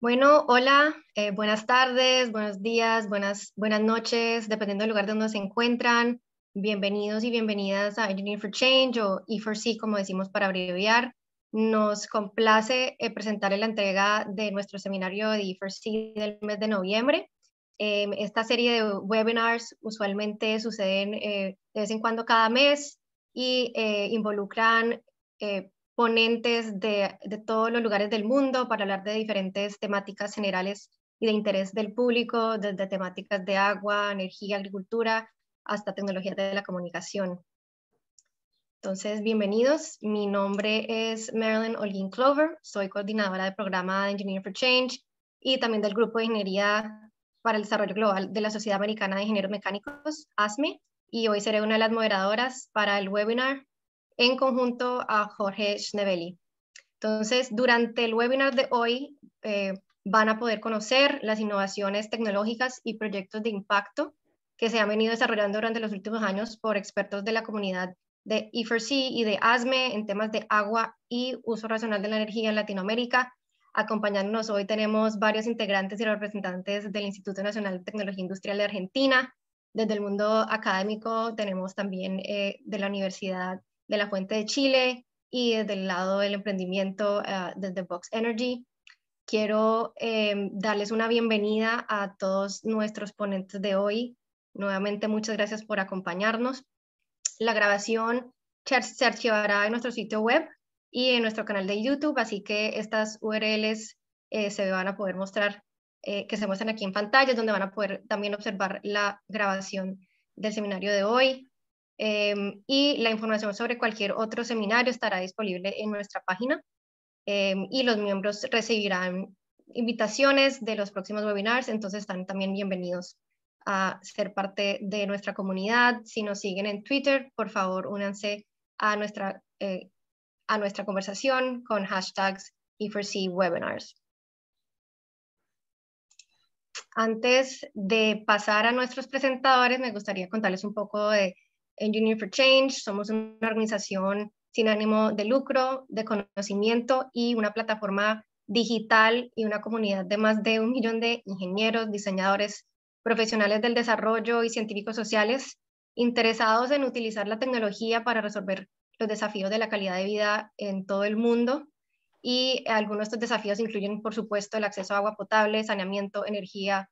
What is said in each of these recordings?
Bueno, hola, eh, buenas tardes, buenos días, buenas, buenas noches, dependiendo del lugar donde se encuentran. Bienvenidos y bienvenidas a Engineering for Change o E4C, como decimos para abreviar. Nos complace eh, presentar la entrega de nuestro seminario de E4C del mes de noviembre. Em, esta serie de webinars usualmente suceden eh, de vez en cuando cada mes y involucran ponentes de, todos los lugares del mundo para hablar de diferentes temáticas generales y de interés del público, desde temáticas de agua, energía, agricultura, hasta tecnologías de la comunicación. Entonces, bienvenidos. Mi nombre es Marilyn Olguín Clover, soy coordinadora del programa de Engineering for Change y también del Grupo de Ingeniería para el Desarrollo Global de la Sociedad Americana de Ingenieros Mecánicos, ASME, y hoy seré una de las moderadoras para el webinar en conjunto a Jorge Schnevelli. Entonces, durante el webinar de hoy eh, van a poder conocer las innovaciones tecnológicas y proyectos de impacto que se han venido desarrollando durante los últimos años por expertos de la comunidad de E4C y de ASME en temas de agua y uso racional de la energía en Latinoamérica. Acompañándonos hoy tenemos varios integrantes y representantes del Instituto Nacional de Tecnología Industrial de Argentina. Desde el mundo académico tenemos también eh, de la Universidad de la Fuente de Chile y desde el lado del emprendimiento uh, desde Box Energy. Quiero em, darles una bienvenida a todos nuestros ponentes de hoy. Nuevamente, muchas gracias por acompañarnos. La grabación se archivará en nuestro sitio web y en nuestro canal de YouTube, así que estas URLs eh, se van a poder mostrar, eh, que se muestran aquí en pantalla, donde van a poder también observar la grabación del seminario de hoy. Em, y la información sobre cualquier otro seminario estará disponible en nuestra página em, y los miembros recibirán invitaciones de los próximos webinars, entonces están también bienvenidos a ser parte de nuestra comunidad. Si nos siguen en Twitter, por favor, únanse a nuestra, eh, a nuestra conversación con hashtags E4C Webinars. Antes de pasar a nuestros presentadores, me gustaría contarles un poco de Engineering for Change, somos una organización sin ánimo de lucro, de conocimiento y una plataforma digital y una comunidad de más de un millón de ingenieros, diseñadores, profesionales del desarrollo y científicos sociales interesados en utilizar la tecnología para resolver los desafíos de la calidad de vida en todo el mundo. Y algunos de estos desafíos incluyen, por supuesto, el acceso a agua potable, saneamiento, energía,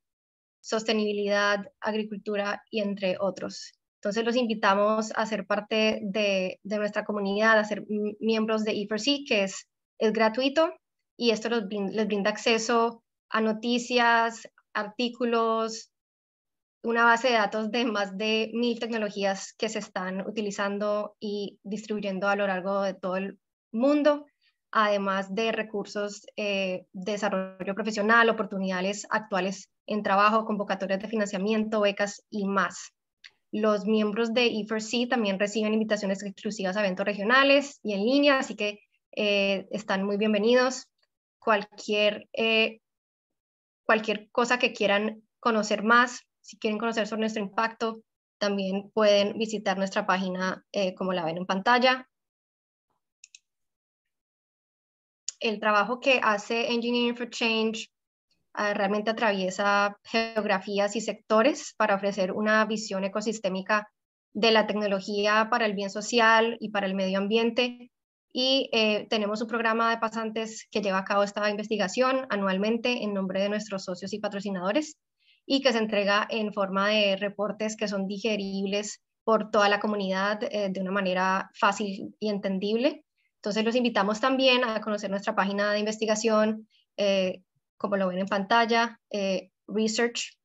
sostenibilidad, agricultura y entre otros. Entonces los invitamos a ser parte de, nuestra comunidad, a ser miembros de E4C, que es, gratuito y esto les brinda acceso a noticias, artículos, una base de datos de más de mil tecnologías que se están utilizando y distribuyendo a lo largo de todo el mundo, además de recursos eh, de desarrollo profesional, oportunidades actuales en trabajo, convocatorias de financiamiento, becas y más. Los miembros de E4C también reciben invitaciones exclusivas a eventos regionales y en línea, así que eh, están muy bienvenidos. Cualquier, eh, cualquier cosa que quieran conocer más, si quieren conocer sobre nuestro impacto, también pueden visitar nuestra página eh, como la ven en pantalla. El trabajo que hace Engineering for Change realmente atraviesa geografías y sectores para ofrecer una visión ecosistémica de la tecnología para el bien social y para el medio ambiente. Y eh, tenemos un programa de pasantes que lleva a cabo esta investigación anualmente en nombre de nuestros socios y patrocinadores y que se entrega en forma de reportes que son digeribles por toda la comunidad eh, de una manera fácil y entendible. Entonces los invitamos también a conocer nuestra página de investigación, eh, como lo ven en pantalla, eh, Research,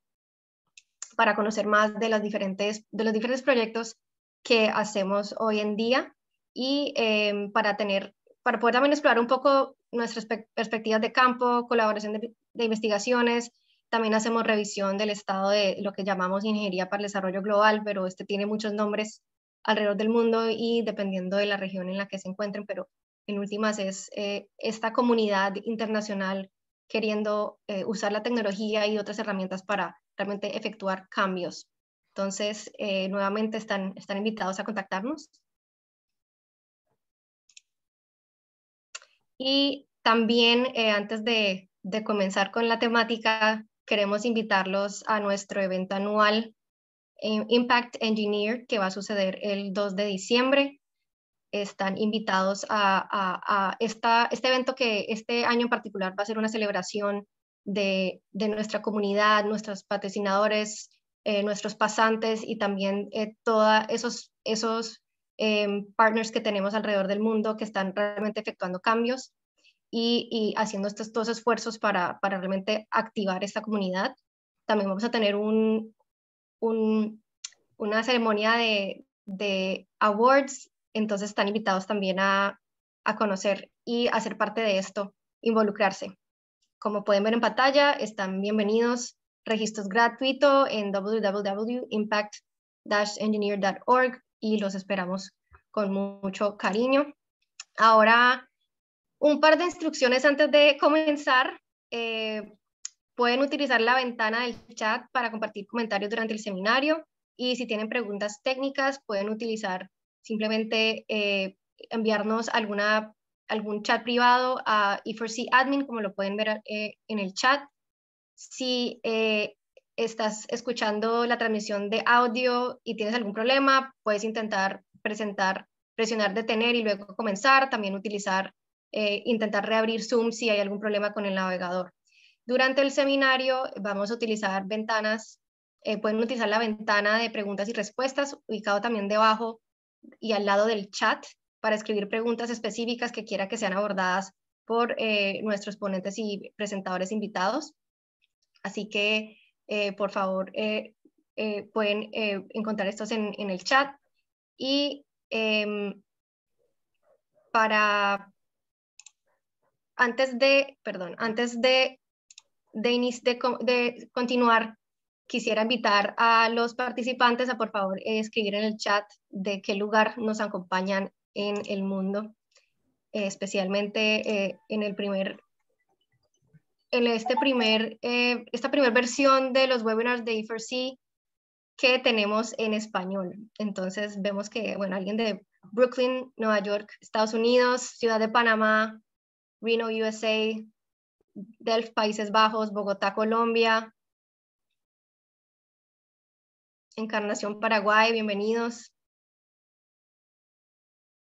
para conocer más de, las diferentes, de los diferentes proyectos que hacemos hoy en día y em, para, tener, para poder también explorar un poco nuestras perspectivas de campo, colaboración de, de investigaciones, también hacemos revisión del estado de lo que llamamos ingeniería para el desarrollo global, pero este tiene muchos nombres alrededor del mundo y dependiendo de la región en la que se encuentren, pero en últimas es eh, esta comunidad internacional queriendo eh, usar la tecnología y otras herramientas para realmente efectuar cambios. Entonces, eh, nuevamente están, están invitados a contactarnos. Y también, eh, antes de, de comenzar con la temática, queremos invitarlos a nuestro evento anual Impact Engineer, que va a suceder el 2 de diciembre. Están invitados a, esta, este evento que este año en particular va a ser una celebración de, nuestra comunidad, nuestros patrocinadores, eh, nuestros pasantes y también eh, todos esos, esos em, partners que tenemos alrededor del mundo que están realmente efectuando cambios y, haciendo estos todos esfuerzos para, para, realmente activar esta comunidad. También vamos a tener un, un, una ceremonia de, de, awards, entonces están invitados también a, a conocer y a ser parte de esto, involucrarse. Como pueden ver en pantalla, están bienvenidos. Registros gratuito en www.impact-engineer.org y los esperamos con mucho cariño. Ahora un par de instrucciones antes de comenzar. Eh, pueden utilizar la ventana del chat para compartir comentarios durante el seminario y si tienen preguntas técnicas pueden utilizar simplemente eh, enviarnos alguna, algún chat privado a E4C Admin, como lo pueden ver eh, en el chat. Si estás escuchando la transmisión de audio y tienes algún problema, puedes intentar presentar, presionar detener y luego comenzar. También utilizar eh, intentar reabrir Zoom si hay algún problema con el navegador. Durante el seminario vamos a utilizar ventanas, eh, pueden utilizar la ventana de preguntas y respuestas, ubicado también debajo y al lado del chat, para escribir preguntas específicas que quiera que sean abordadas por eh, nuestros ponentes y presentadores invitados. Así que, por favor, pueden encontrar estos en, en, el chat. Y em, para antes de, perdón, antes de, de, continuar, quisiera invitar a los participantes a por favor escribir en el chat de qué lugar nos acompañan en el mundo, eh, especialmente eh, en el primer, en este primer, eh, esta primera versión de los webinars de E4C que tenemos en español. Entonces vemos que, bueno, alguien de Brooklyn, Nueva York, Estados Unidos, Ciudad de Panamá, Reno, USA, Delft, Países Bajos, Bogotá, Colombia, Encarnación, Paraguay, bienvenidos.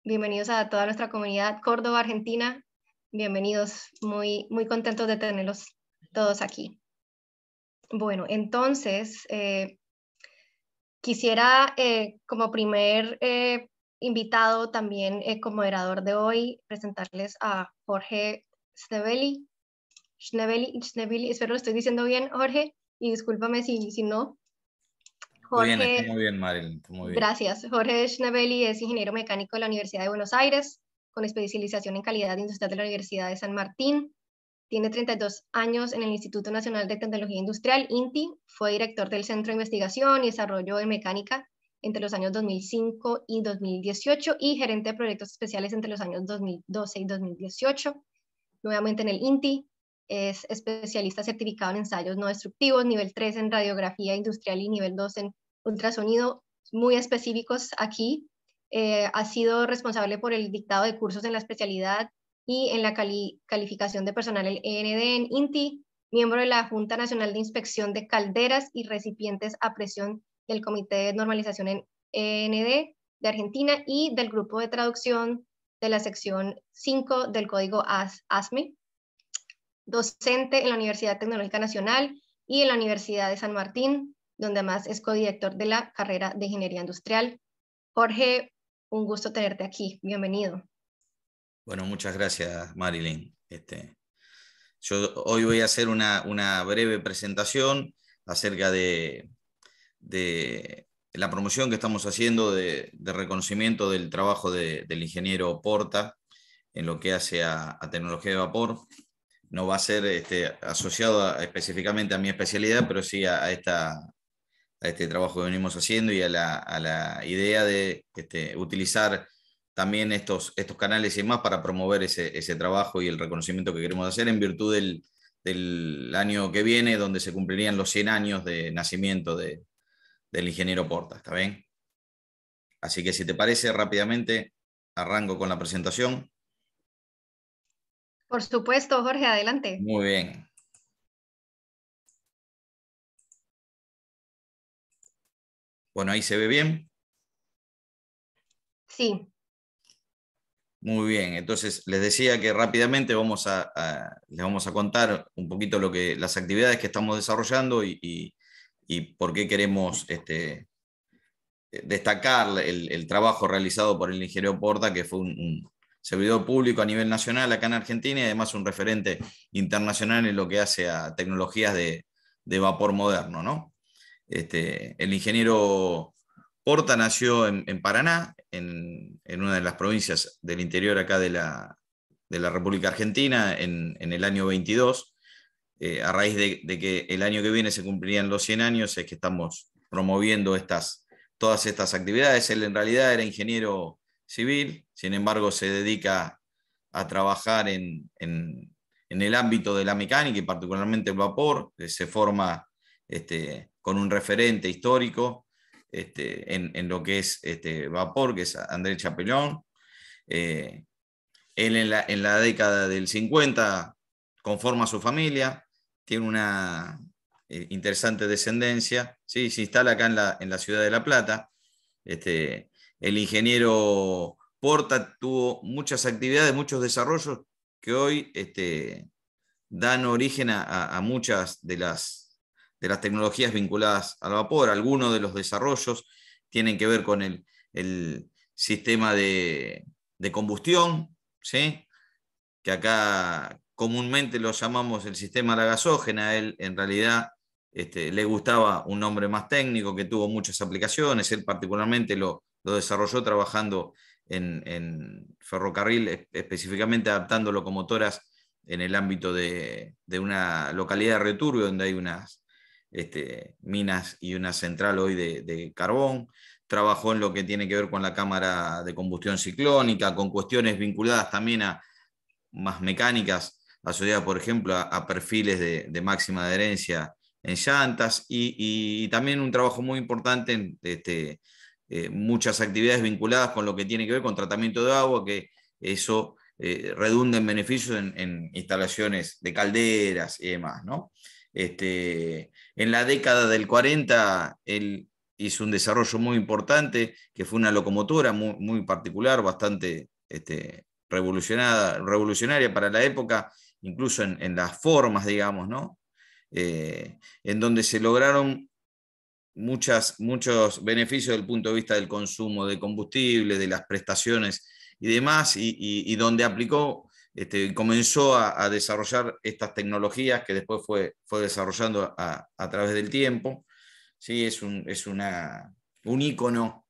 Bienvenidos a toda nuestra comunidad. Córdoba, Argentina, bienvenidos. Muy, muy contentos de tenerlos todos aquí. Bueno, entonces, eh, quisiera eh, como primer eh, invitado también como moderador de hoy, presentarles a Jorge. Schnevelli, espero lo estoy diciendo bien, Jorge, y discúlpame si, si no. Jorge, muy bien, muy bien, Marilyn. Muy bien. Gracias. Jorge es ingeniero mecánico de la Universidad de Buenos Aires, con especialización en calidad industrial de la Universidad de San Martín. Tiene 32 años en el Instituto Nacional de Tecnología Industrial, INTI. Fue director del Centro de Investigación y Desarrollo en Mecánica entre los años 2005 y 2018 y gerente de proyectos especiales entre los años 2012 y 2018. Nuevamente en el INTI, es especialista certificado en ensayos no destructivos, nivel 3 en radiografía industrial y nivel 2 en ultrasonido, muy específicos aquí. Eh, ha sido responsable por el dictado de cursos en la especialidad y en la calificación de personal el END en INTI, miembro de la Junta Nacional de Inspección de Calderas y Recipientes a Presión del Comité de Normalización en END de Argentina y del grupo de traducción de la sección 5 del código ASME, docente en la Universidad Tecnológica Nacional y en la Universidad de San Martín, donde además es codirector de la carrera de Ingeniería Industrial. Jorge, un gusto tenerte aquí. Bienvenido. Bueno, muchas gracias, Marilyn. Este, yo hoy voy a hacer una, una breve presentación acerca de, de la promoción que estamos haciendo de, reconocimiento del trabajo del ingeniero Porta en lo que hace a, tecnología de vapor. No va a ser este, asociado específicamente a mi especialidad, pero sí a, este trabajo que venimos haciendo y a la, idea de este, utilizar también estos, canales y más para promover ese, trabajo y el reconocimiento que queremos hacer en virtud del, año que viene, donde se cumplirían los 100 años de nacimiento de, del ingeniero Porta, ¿está bien? Así que si te parece, rápidamente arranco con la presentación. Por supuesto, Jorge, adelante. Muy bien. Bueno, ahí se ve bien. Sí. Muy bien, entonces les decía que rápidamente vamos a, les vamos a contar un poquito lo que, las actividades que estamos desarrollando y, por qué queremos este, destacar el, trabajo realizado por el ingeniero Porta, que fue un, servidor público a nivel nacional acá en Argentina y además un referente internacional en lo que hace a tecnologías de, vapor moderno. ¿no? Este, el ingeniero Porta nació en, Paraná, en, una de las provincias del interior acá de la, República Argentina, en, el año 22. Eh, a raíz de, que el año que viene se cumplirían los 100 años, es que estamos promoviendo estas, todas estas actividades. Él en realidad era ingeniero civil, sin embargo se dedica a trabajar en, el ámbito de la mecánica y particularmente el vapor. Se forma este, con un referente histórico este, en, lo que es este, vapor, que es Andrés Chapelón. Eh, él en la, década del 50 conforma su familia, tiene una eh, interesante descendencia, ¿sí? se instala acá en la, ciudad de La Plata. Este, el ingeniero Porta tuvo muchas actividades, muchos desarrollos que hoy este, dan origen a muchas de las de las tecnologías vinculadas al vapor. Algunos de los desarrollos tienen que ver con el, sistema de, combustión, ¿sí? que acá comúnmente lo llamamos el sistema de la gasógena. Él en realidad este, le gustaba un nombre más técnico que tuvo muchas aplicaciones. Él particularmente lo, desarrolló trabajando en, ferrocarril, específicamente adaptando locomotoras en el ámbito de, de una localidad de Returbio, donde hay unas este, minas y una central hoy de, carbón. Trabajó en lo que tiene que ver con la cámara de combustión ciclónica, con cuestiones vinculadas también a más mecánicas, asociadas, por ejemplo, a, perfiles de, máxima adherencia en llantas y, también un trabajo muy importante en este, eh, muchas actividades vinculadas con lo que tiene que ver con tratamiento de agua, que eso eh, redunda en beneficios en, instalaciones de calderas y demás. ¿no? Este, en la década del 40, él hizo un desarrollo muy importante, que fue una locomotora muy, particular, bastante este, revolucionaria para la época, incluso en, las formas, digamos, ¿no? Eh, en donde se lograron muchas, muchos beneficios desde el punto de vista del consumo de combustible, de las prestaciones y demás, y donde aplicó este, comenzó a, desarrollar estas tecnologías que después fue, fue desarrollando a, través del tiempo. ¿sí? Es, un, es una, un ícono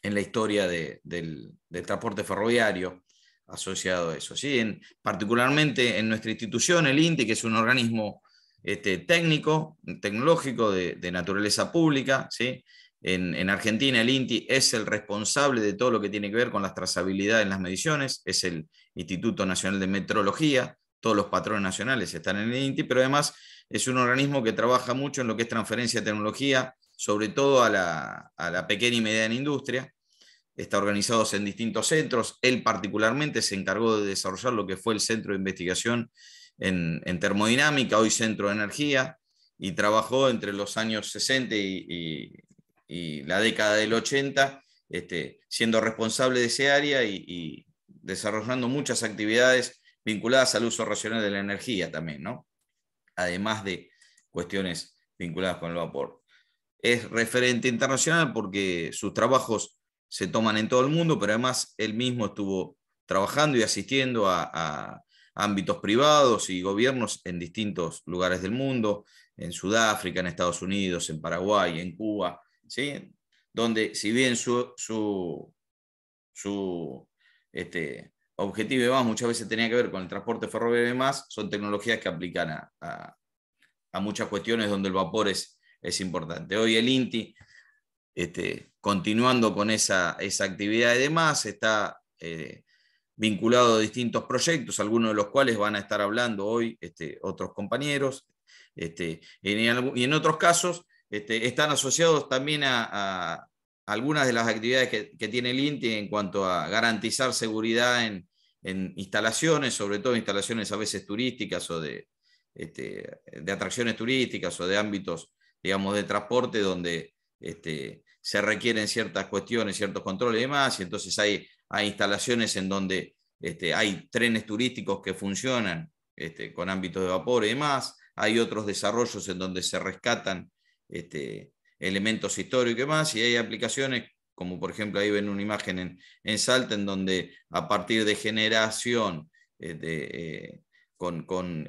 en la historia del, transporte ferroviario asociado a eso. ¿sí? En, particularmente en nuestra institución, el INTI, que es un organismo este, técnico, tecnológico de, naturaleza pública, ¿sí? En, Argentina el INTI es el responsable de todo lo que tiene que ver con la trazabilidad en las mediciones, es el Instituto Nacional de Metrología, todos los patrones nacionales están en el INTI, pero además es un organismo que trabaja mucho en lo que es transferencia de tecnología, sobre todo a la, pequeña y mediana industria. Está organizado en distintos centros. Él particularmente se encargó de desarrollar lo que fue el Centro de Investigación en, Termodinámica, hoy Centro de Energía, y trabajó entre los años 60 y, la década del 80, este, siendo responsable de ese área y, desarrollando muchas actividades vinculadas al uso racional de la energía también, ¿no? además de cuestiones vinculadas con el vapor. Es referente internacional porque sus trabajos se toman en todo el mundo, pero además él mismo estuvo trabajando y asistiendo a ámbitos privados y gobiernos en distintos lugares del mundo, en Sudáfrica, en Estados Unidos, en Paraguay, en Cuba, ¿sí? donde si bien su, su, su este, objetivo y demás muchas veces tenía que ver con el transporte ferroviario y demás, son tecnologías que aplican a, a, muchas cuestiones donde el vapor es, es importante. Hoy el INTI, este, continuando con esa, esa actividad y demás, está eh, vinculado a distintos proyectos, algunos de los cuales van a estar hablando hoy este, otros compañeros, este, y en otros casos este, están asociados también a, algunas de las actividades que, tiene el INTI en cuanto a garantizar seguridad en, en instalaciones, sobre todo instalaciones a veces turísticas o de, de atracciones turísticas o de ámbitos, digamos, de transporte donde se requieren ciertas cuestiones, ciertos controles y demás, y entonces hay, hay instalaciones en donde este, hay trenes turísticos que funcionan este, con ámbitos de vapor y demás, hay otros desarrollos en donde se rescatan este, elementos históricos y demás, y hay aplicaciones como por ejemplo ahí ven una imagen en, en Salta, en donde a partir de generación eh, eh, con, con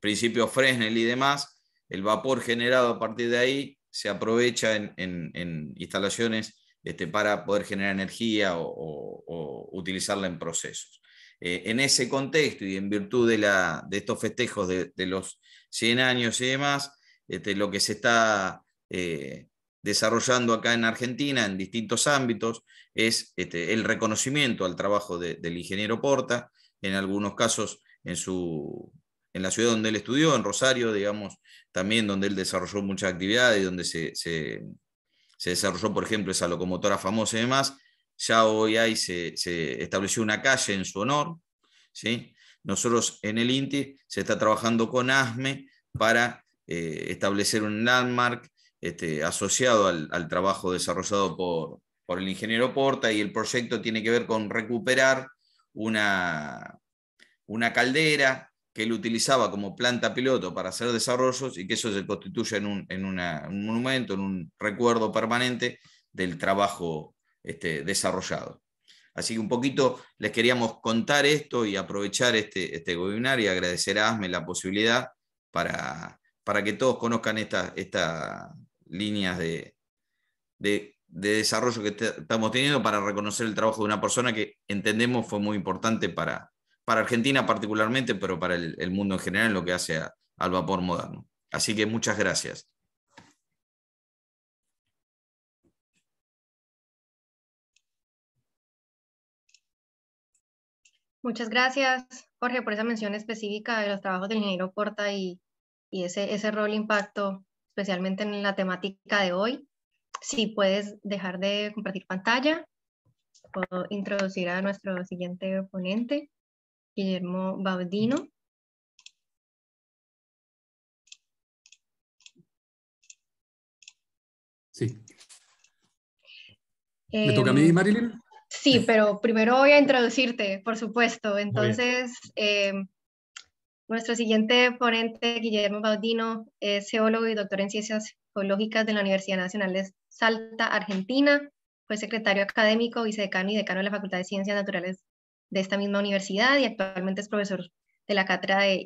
principios Fresnel y demás, el vapor generado a partir de ahí se aprovecha en, instalaciones este, para poder generar energía o, utilizarla en procesos. Eh, en ese contexto y en virtud de, estos festejos de, los 100 años y demás, este, lo que se está desarrollando acá en Argentina en distintos ámbitos es este, el reconocimiento al trabajo del ingeniero Porta, en algunos casos en, su, en la ciudad donde él estudió, en Rosario, digamos, también donde él desarrolló muchas actividades, donde se, se, desarrolló, por ejemplo, esa locomotora famosa y demás, ya hoy hay, se, estableció una calle en su honor. ¿sí? Nosotros en el INTI se está trabajando con ASME para eh, establecer un landmark este, asociado al, trabajo desarrollado por, por, el ingeniero Porta y el proyecto tiene que ver con recuperar una, una caldera que él utilizaba como planta piloto para hacer desarrollos y que eso se constituye en un, en un monumento, en un recuerdo permanente del trabajo este, desarrollado. Así que un poquito les queríamos contar esto y aprovechar este, este webinar y agradecer a ASME la posibilidad para, para que todos conozcan esta, esta, líneas de, de, desarrollo que estamos teniendo para reconocer el trabajo de una persona que entendemos fue muy importante para, para Argentina particularmente, pero para el, mundo en general en lo que hace al vapor moderno. Así que muchas gracias. Muchas gracias, Jorge, por esa mención específica de los trabajos del ingeniero Porta y, y ese, ese rol impacto especialmente en la temática de hoy. Si puedes dejar de compartir pantalla, puedo introducir a nuestro siguiente ponente, Guillermo Baudino. Sí. ¿Me toca a mí, em, Marilyn? Sí, pero primero voy a introducirte, por supuesto. Entonces, nuestro siguiente ponente, Guillermo Baudino, es geólogo y doctor en ciencias geológicas de la Universidad Nacional de Salta, Argentina. Fue secretario académico, vicedecano y decano de la Facultad de Ciencias Naturales de esta misma universidad y actualmente es profesor de la cátedra de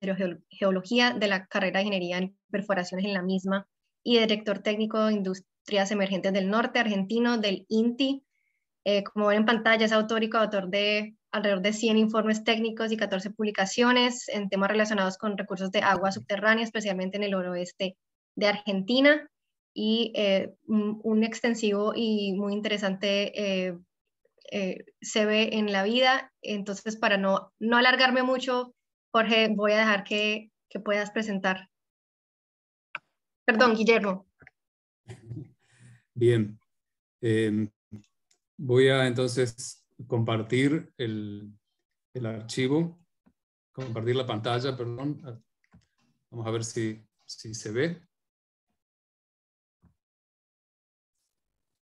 hidrogeología de la carrera de ingeniería en perforaciones en la misma y director técnico de Industrias Emergentes del Norte argentino del INTI. Eh, como ven en pantalla, es autor y coautor de alrededor de 100 informes técnicos y 14 publicaciones en temas relacionados con recursos de agua subterránea, especialmente en el noroeste de Argentina, y eh, un, extensivo y muy interesante eh, eh, se ve en la vida. Entonces, para no, no alargarme mucho, Jorge, voy a dejar que, que puedas presentar. Perdón, Guillermo. Bien. Em, voy a entonces compartir el, archivo, compartir la pantalla, perdón. Vamos a ver si, si se ve.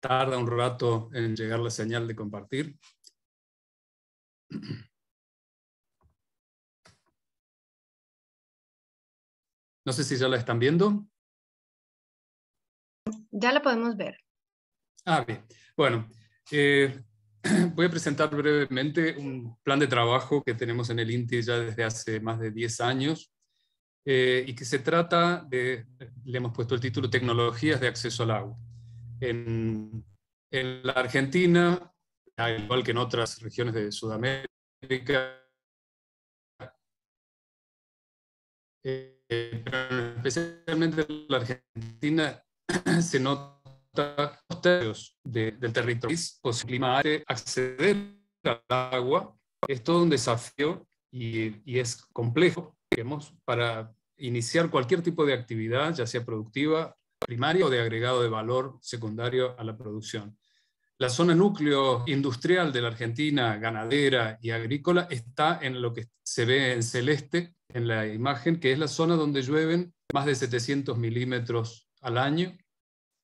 Tarda un rato en llegar la señal de compartir. No sé si ya la están viendo. Ya la podemos ver. Ah, bien. Bueno, eh, voy a presentar brevemente un plan de trabajo que tenemos en el INTI ya desde hace más de 10 años eh, y que se trata de, le hemos puesto el título Tecnologías de Acceso al Agua. En, la Argentina, al igual que en otras regiones de Sudamérica, eh, especialmente en la Argentina, se nota tercios del territorio, pues clima acceder al agua es todo un desafío y, y es complejo, digamos, para iniciar cualquier tipo de actividad, ya sea productiva, primaria o de agregado de valor secundario a la producción. La zona núcleo industrial de la Argentina, ganadera y agrícola, está en lo que se ve en celeste en la imagen, que es la zona donde llueven más de 700 milímetros al año.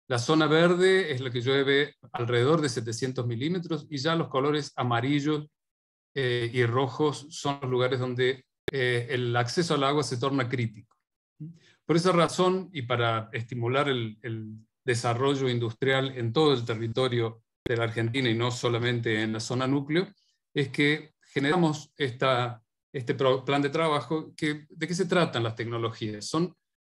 La zona verde es la que llueve alrededor de 700 milímetros y ya los colores amarillos eh, y rojos son los lugares donde eh, el acceso al agua se torna crítico. Por esa razón, y para estimular el, el desarrollo industrial en todo el territorio de la Argentina y no solamente en la zona núcleo, es que generamos esta, este plan de trabajo. Que, ¿De qué se tratan las tecnologías? Son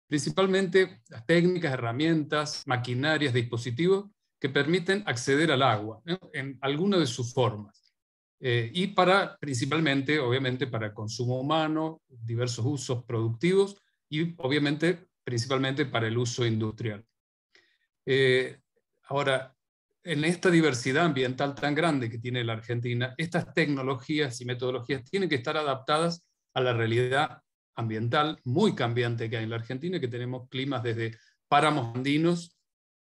principalmente las técnicas, herramientas, maquinarias, dispositivos que permiten acceder al agua en alguna de sus formas. Eh, y para, principalmente, obviamente, para consumo humano, diversos usos productivos y, obviamente, principalmente para el uso industrial. Eh, ahora, en esta diversidad ambiental tan grande que tiene la Argentina, estas tecnologías y metodologías tienen que estar adaptadas a la realidad ambiental muy cambiante que hay en la Argentina, que tenemos climas desde páramos andinos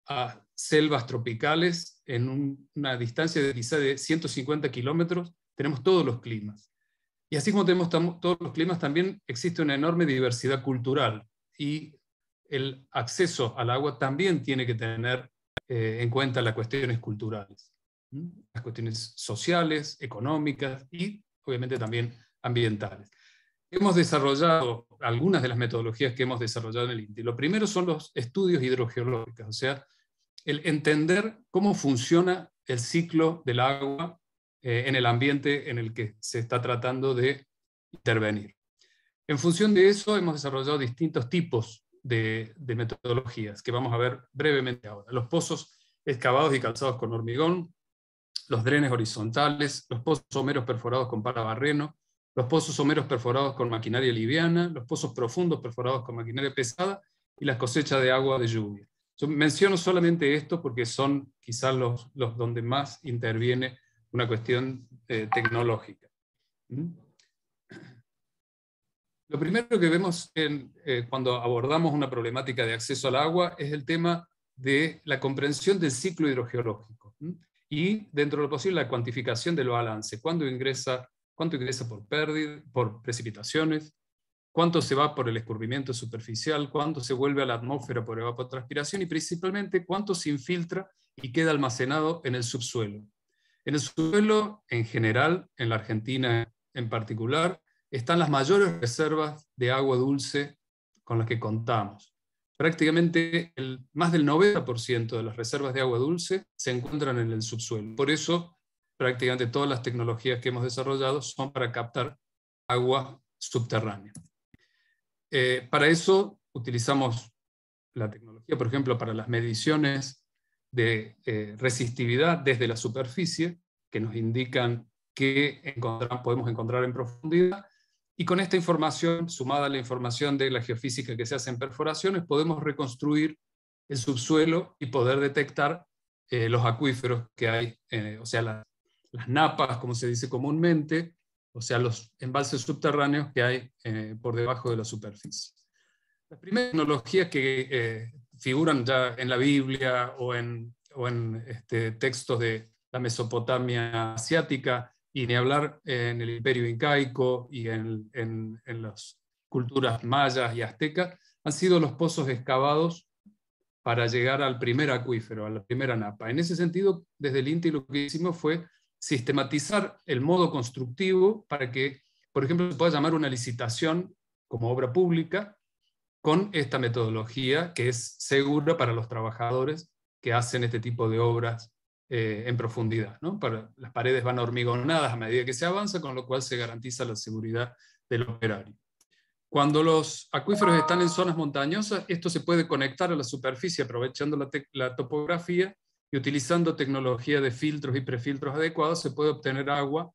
a selvas tropicales en una distancia de quizá de 150 kilómetros, tenemos todos los climas. Y así como tenemos todos los climas, también existe una enorme diversidad cultural y el acceso al agua también tiene que tener eh, en cuenta las cuestiones culturales, las cuestiones sociales, económicas y obviamente también ambientales. Hemos desarrollado algunas de las metodologías que hemos desarrollado en el INTI. Lo primero son los estudios hidrogeológicos, o sea, el entender cómo funciona el ciclo del agua eh, en el ambiente en el que se está tratando de intervenir. En función de eso, hemos desarrollado distintos tipos de, metodologías que vamos a ver brevemente ahora. Los pozos excavados y calzados con hormigón, los drenes horizontales, los pozos someros perforados con pala barreno, los pozos someros perforados con maquinaria liviana, los pozos profundos perforados con maquinaria pesada y las cosechas de agua de lluvia. Yo menciono solamente esto porque son quizás los donde más interviene una cuestión eh, tecnológica. ¿Mm? Lo primero que vemos eh, cuando abordamos una problemática de acceso al agua es el tema de la comprensión del ciclo hidrogeológico y, dentro de lo posible, la cuantificación del balance. ¿Cuándo ingresa, ¿Cuánto ingresa por, pérdida, por precipitaciones? ¿Cuánto se va por el escurrimiento superficial? ¿Cuánto se vuelve a la atmósfera por evapotranspiración? Y principalmente, ¿cuánto se infiltra y queda almacenado en el subsuelo? En el subsuelo, en general, en la Argentina en particular, están las mayores reservas de agua dulce con las que contamos. Prácticamente el, más del 90% de las reservas de agua dulce se encuentran en el subsuelo. Por eso, prácticamente todas las tecnologías que hemos desarrollado son para captar agua subterránea. Eh, para eso utilizamos la tecnología, por ejemplo, para las mediciones de eh, resistividad desde la superficie, que nos indican qué podemos encontrar en profundidad, y con esta información, sumada a la información de la geofísica que se hace en perforaciones, podemos reconstruir el subsuelo y poder detectar eh, los acuíferos que hay, eh, o sea, las napas, como se dice comúnmente, o sea, los embalses subterráneos que hay por debajo de la superficie. Las primeras tecnologías que figuran ya en la Biblia o en, o en este, textos de la Mesopotamia asiática y ni hablar en el imperio incaico y en, en, las culturas mayas y aztecas, han sido los pozos excavados para llegar al primer acuífero, a la primera napa. En ese sentido, desde el INTI lo que hicimos fue sistematizar el modo constructivo para que, por ejemplo, se pueda llamar una licitación como obra pública con esta metodología que es segura para los trabajadores que hacen este tipo de obras eh, en profundidad. ¿no? Para, las paredes van hormigonadas a medida que se avanza, con lo cual se garantiza la seguridad del operario. Cuando los acuíferos están en zonas montañosas, esto se puede conectar a la superficie aprovechando la, la topografía y utilizando tecnología de filtros y prefiltros adecuados, se puede obtener agua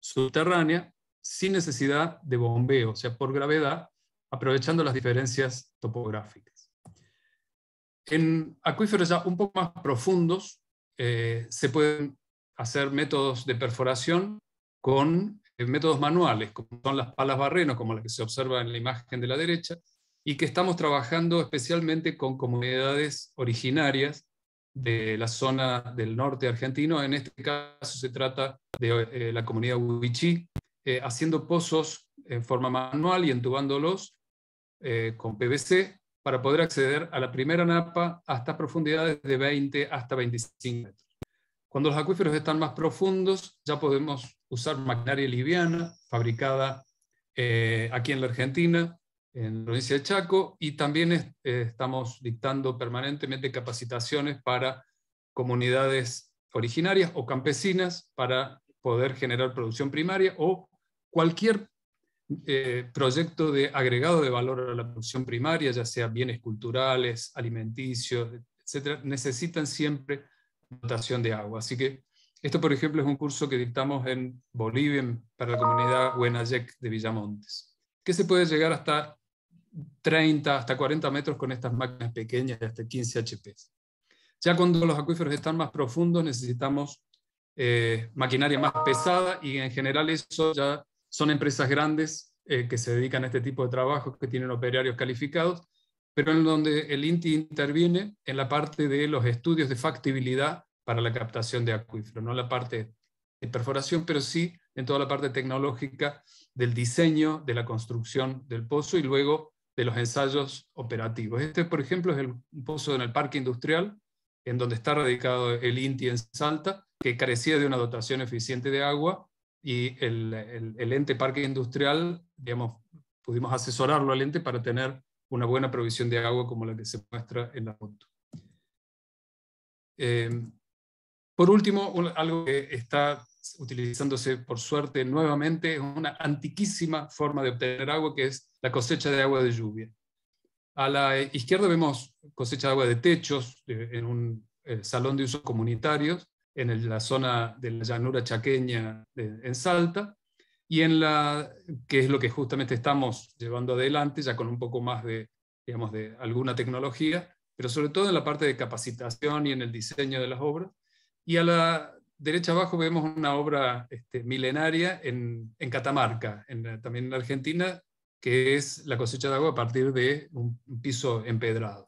subterránea sin necesidad de bombeo, o sea, por gravedad, aprovechando las diferencias topográficas. En acuíferos ya un poco más profundos, eh, se pueden hacer métodos de perforación con eh, métodos manuales, como son las palas barreno, como la que se observa en la imagen de la derecha, y que estamos trabajando especialmente con comunidades originarias de la zona del norte argentino. En este caso se trata de eh, la comunidad Huichí, haciendo pozos en forma manual y entubándolos eh, con PVC para poder acceder a la primera napa hasta profundidades de 20 hasta 25 metros. Cuando los acuíferos están más profundos, ya podemos usar maquinaria liviana fabricada aquí en la Argentina, en la provincia de Chaco, y también estamos dictando permanentemente capacitaciones para comunidades originarias o campesinas para poder generar producción primaria o cualquier eh, proyecto de agregado de valor a la producción primaria, ya sea bienes culturales, alimenticios, etc., necesitan siempre dotación de agua. Así que esto, por ejemplo, es un curso que dictamos en Bolivia para la comunidad Huenayec de Villamontes, que se puede llegar hasta 30, hasta 40 metros con estas máquinas pequeñas de hasta 15 HP. Ya cuando los acuíferos están más profundos necesitamos eh, maquinaria más pesada y en general eso ya son empresas grandes eh, que se dedican a este tipo de trabajos, que tienen operarios calificados, pero en donde el INTI interviene en la parte de los estudios de factibilidad para la captación de acuíferos, no la parte de perforación, pero sí en toda la parte tecnológica del diseño, de la construcción del pozo y luego de los ensayos operativos. Este, por ejemplo, es el pozo en el parque industrial, en donde está radicado el INTI en Salta, que carecía de una dotación eficiente de agua, y el, el, ente parque industrial, digamos, pudimos asesorarlo al ente para tener una buena provisión de agua como la que se muestra en la foto. Eh, por último, algo que está utilizándose por suerte nuevamente es una antiquísima forma de obtener agua que es la cosecha de agua de lluvia. A la izquierda vemos cosecha de agua de techos en un eh, salón de usos comunitarios en la zona de la llanura chaqueña en Salta y en la que es lo que justamente estamos llevando adelante ya con un poco más de digamos de alguna tecnología, pero sobre todo en la parte de capacitación y en el diseño de las obras. Y a la derecha abajo vemos una obra este, milenaria en, en Catamarca, en, también en Argentina, que es la cosecha de agua a partir de un, piso empedrado.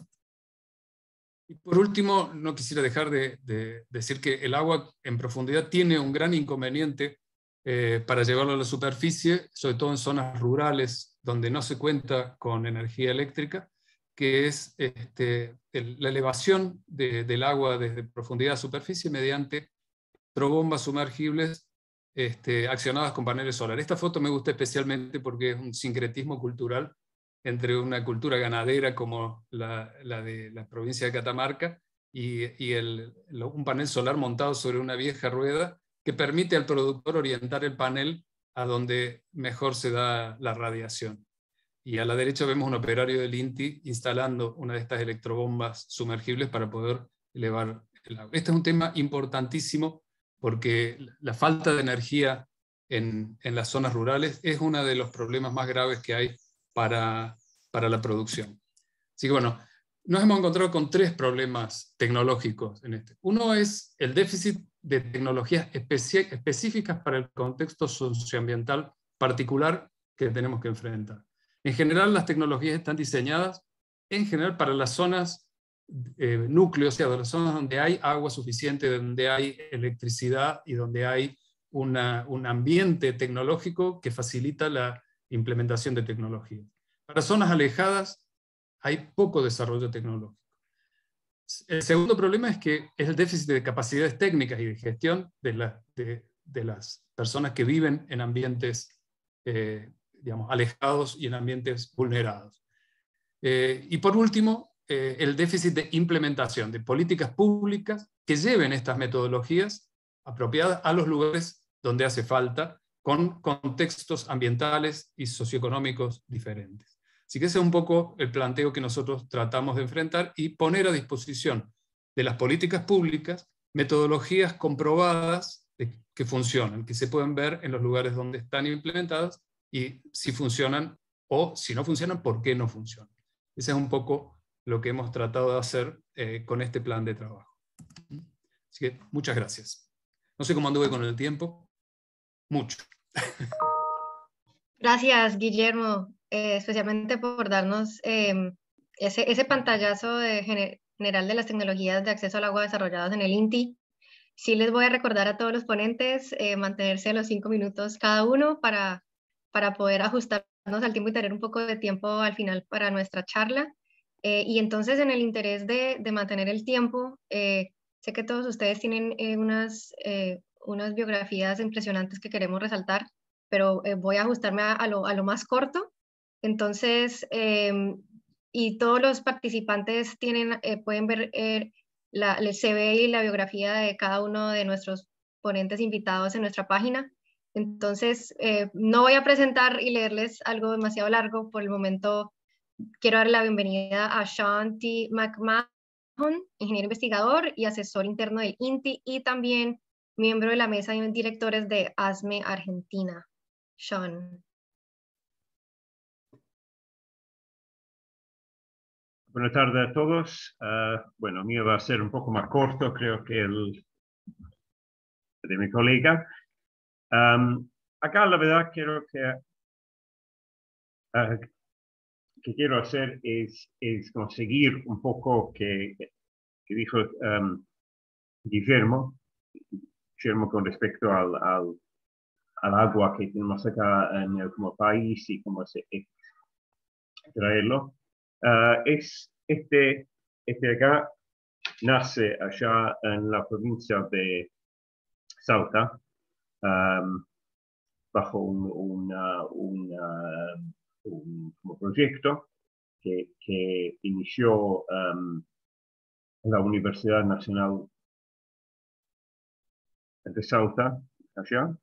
Y por último, no quisiera dejar de, decir que el agua en profundidad tiene un gran inconveniente eh, para llevarlo a la superficie, sobre todo en zonas rurales donde no se cuenta con energía eléctrica, que es este, la elevación del agua desde profundidad a superficie mediante bombas sumergibles este, accionadas con paneles solares. Esta foto me gusta especialmente porque es un sincretismo cultural entre una cultura ganadera como la, de la provincia de Catamarca y, un panel solar montado sobre una vieja rueda que permite al productor orientar el panel a donde mejor se da la radiación. Y a la derecha vemos un operario del INTI instalando una de estas electrobombas sumergibles para poder elevar el agua. Este es un tema importantísimo porque la falta de energía en, las zonas rurales es uno de los problemas más graves que hay para, para la producción. Así que bueno, nos hemos encontrado con tres problemas tecnológicos en este. Uno es el déficit de tecnologías específicas para el contexto socioambiental particular que tenemos que enfrentar. En general, las tecnologías están diseñadas en general para las zonas eh, núcleos, o sea, las zonas donde hay agua suficiente, donde hay electricidad y donde hay un ambiente tecnológico que facilita la implementación de tecnología. Para zonas alejadas hay poco desarrollo tecnológico. El segundo problema es que es el déficit de capacidades técnicas y de gestión de, de, las personas que viven en ambientes eh, digamos, alejados y en ambientes vulnerados. Eh, y por último, eh, el déficit de implementación de políticas públicas que lleven estas metodologías apropiadas a los lugares donde hace falta, con contextos ambientales y socioeconómicos diferentes. Así que ese es un poco el planteo que nosotros tratamos de enfrentar y poner a disposición de las políticas públicas metodologías comprobadas que funcionan, que se pueden ver en los lugares donde están implementadas y si funcionan o si no funcionan, por qué no funcionan. Ese es un poco lo que hemos tratado de hacer eh, con este plan de trabajo. Así que muchas gracias. No sé cómo anduve con el tiempo. Mucho. Gracias, Guillermo, eh, especialmente por darnos em, ese, ese, pantallazo de general de las tecnologías de acceso al agua desarrolladas en el INTI. Sí les voy a recordar a todos los ponentes eh, mantenerse los cinco minutos cada uno para, para poder ajustarnos al tiempo y tener un poco de tiempo al final para nuestra charla. Eh, y entonces en el interés de, de mantener el tiempo, eh, sé que todos ustedes tienen unas, unas biografías impresionantes que queremos resaltar, pero voy a ajustarme a, a, lo, a, lo, más corto. Entonces, em, y todos los participantes tienen, pueden ver la, el CV y la biografía de cada uno de nuestros ponentes invitados en nuestra página. Entonces, eh, no voy a presentar y leerles algo demasiado largo. Por el momento, quiero dar la bienvenida a Sean T. McMahon, ingeniero investigador y asesor interno del INTI y también miembro de la mesa de directores de ASME Argentina. Sean. Buenas tardes a todos. Uh, bueno, mío va a ser un poco más corto, creo que el de mi colega. Um, acá la verdad quiero que, uh, que quiero hacer es, es conseguir un poco que, que dijo um, Guillermo, Guillermo con respecto al, al, al, agua que tenemos acá en el, como país y cómo se traerlo. Uh, es este, este acá nace allá en la provincia de Salta um, bajo un, una, una, un, proyecto que, que inició um, la Universidad Nacional de Salta allá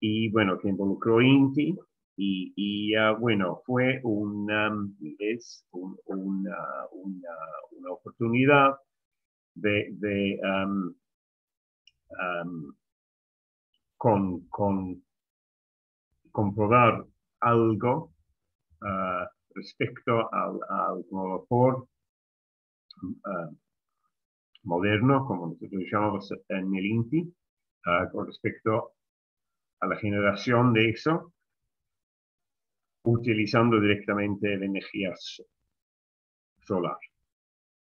y bueno, que involucró INTI y, y uh, bueno, fue una, es un, una, una, una, oportunidad de, de um, con, con, comprobar algo uh, respecto al, al uh, moderno, como nosotros llamamos en el INTI, con respecto a la generación de eso utilizando directamente la energía solar.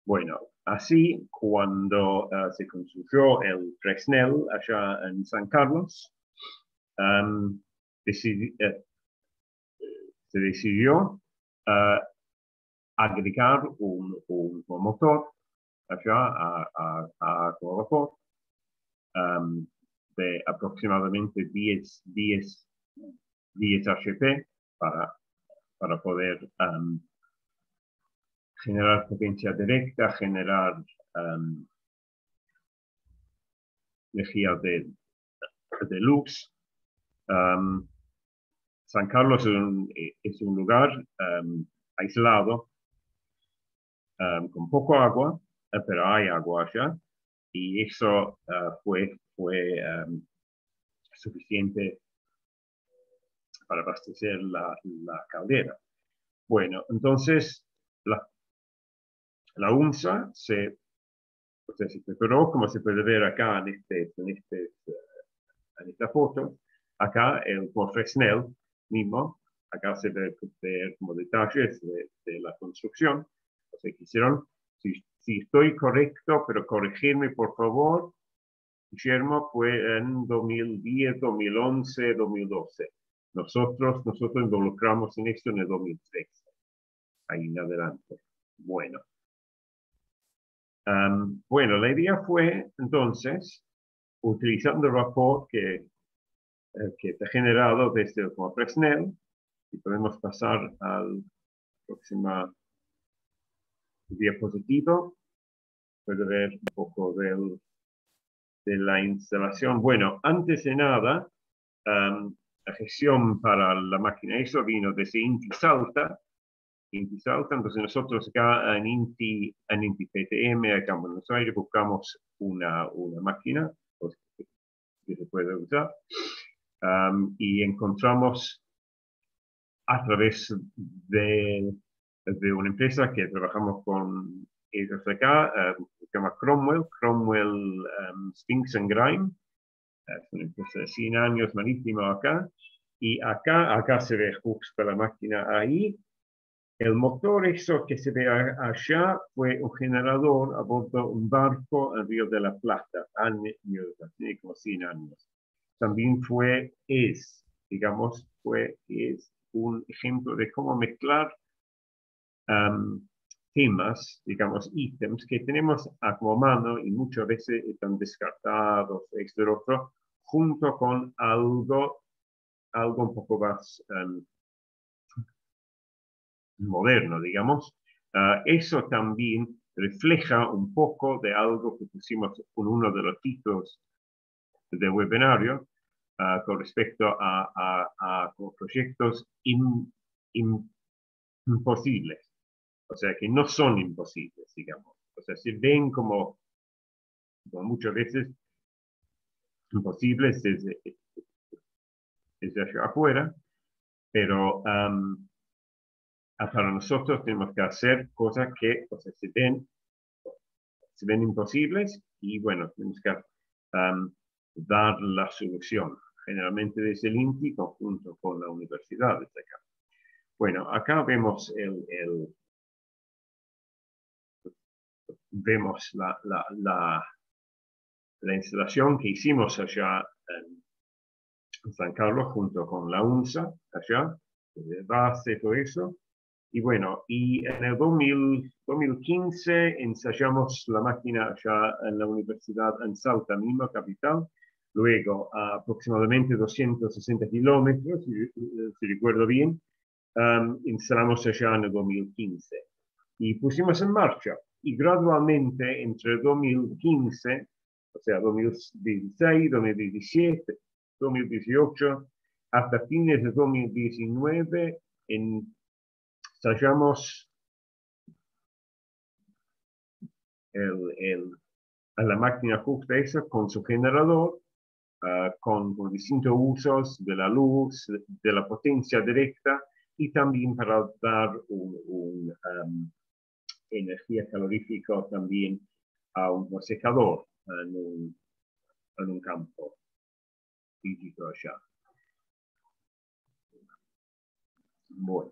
Bueno, así cuando uh, se construyó el Fresnel allá en San Carlos, uh, se decidió uh, agregar un, motor allá a, a, de aproximadamente 10, 10, 10 HP para, para poder um, generar potencia directa, generar um, energía de, de luz. Um, San Carlos es un, es un lugar aislado, con poco agua, eh, pero hay agua allá, y eso uh, fue, fue suficiente para abastecer la, la caldera. Bueno, entonces la, la UNSA se, se preparó, como se puede ver acá en, este, en, este, eh, en esta foto, acá el por mismo, acá se ve como detalles de, de, la construcción, o sea, quisieron, si, si estoy correcto, pero corregirme por favor, Guillermo fue en 2010, 2011, 2012. Nosotros, nosotros involucramos en esto en el 2013, ahí en adelante. Bueno. bueno, la idea fue entonces, utilizando el rapport que, eh, que está generado desde el Fresnel, y podemos pasar al próximo diapositivo, puede ver un poco del, de la instalación. Bueno, antes de nada, la gestión para la máquina. Eso vino desde Inti Salta. Inti Salta, entonces nosotros acá en Inti, en Inti PTM, acá en Buenos Aires, buscamos una, una máquina que se puede usar um, y encontramos a través de, de, una empresa que trabajamos con ellos acá, se llama Cromwell, Cromwell um, Sphinx and Grime, es una empresa de 100 años marítimo acá, y acá, acá se ve justo la máquina ahí, El motor, eso que se ve allá, fue un generador a bordo de un barco en Río de la Plata, años, tiene como 100 años. También fue, es, digamos, fue, es un ejemplo de cómo mezclar temas, digamos, ítems que tenemos a mano y muchas veces están descartados, etc., junto con algo, algo un poco más moderno, digamos. Ah, eso también refleja un poco de algo que pusimos con uno de los títulos del webinario ah, con respecto a, a, proyectos imposibles. O sea, que no son imposibles, digamos. O sea, se ven como, muchas veces imposibles desde, desde allá afuera, pero para nosotros tenemos que hacer cosas que o sea, se, ven, se ven imposibles y bueno, tenemos que dar la solución, generalmente desde el INTI conjunto con la universidad acá. Bueno, acá vemos el, vemos la, la, la, la, instalación que hicimos allá en San Carlos junto con la UNSA, allá, de base, todo eso. Y bueno, y en el 2015 ensayamos la máquina allá en la universidad en Salta, misma capital. Luego, a aproximadamente 260 kilómetros, si, recuerdo bien, um, instalamos allá en el 2015. Y pusimos en marcha. Y gradualmente, entre 2015, o sea, 2016, 2017, 2018, hasta fines de 2019, en ensayamos el, la máquina justa esa con su generador, ah, con, distintos usos de la luz, de la potencia directa y también para dar un, energía calorífica también a un secador en un, en un campo físico allá. Bueno.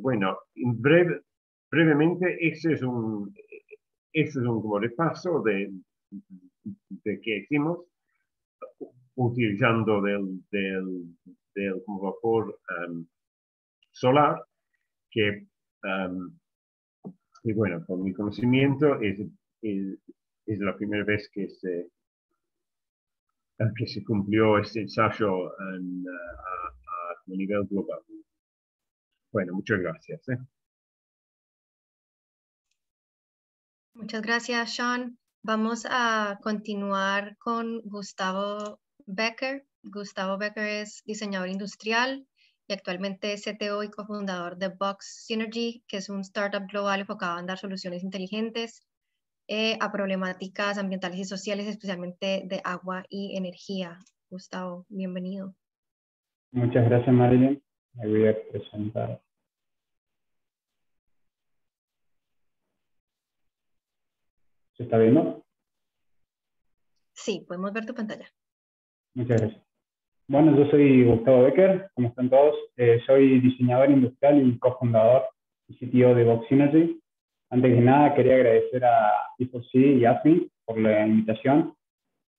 Bueno, breve, brevemente, ese es un, ese es un como repaso de, de qué hicimos utilizando del, del, del vapor um, solar, que, um, y bueno, por mi conocimiento es, es, es, la primera vez que se, que se cumplió este ensayo en, a, a nivel global. Bueno, muchas gracias. ¿eh? Muchas gracias, Sean. Vamos a continuar con Gustavo Becker. Gustavo Becker es diseñador industrial y actualmente es CTO y cofundador de Box Synergy, que es un startup global enfocado en dar soluciones inteligentes eh, a problemáticas ambientales y sociales, especialmente de agua y energía. Gustavo, bienvenido. Muchas gracias, Marilyn. Me voy a presentar. ¿Se está viendo? Sí, podemos ver tu pantalla. Muchas gracias. Bueno, yo soy Gustavo Becker, ¿cómo están todos? Eh, soy diseñador industrial y cofundador y sitio de Box Synergy. Antes de nada, quería agradecer a I4C y AFMI por la invitación,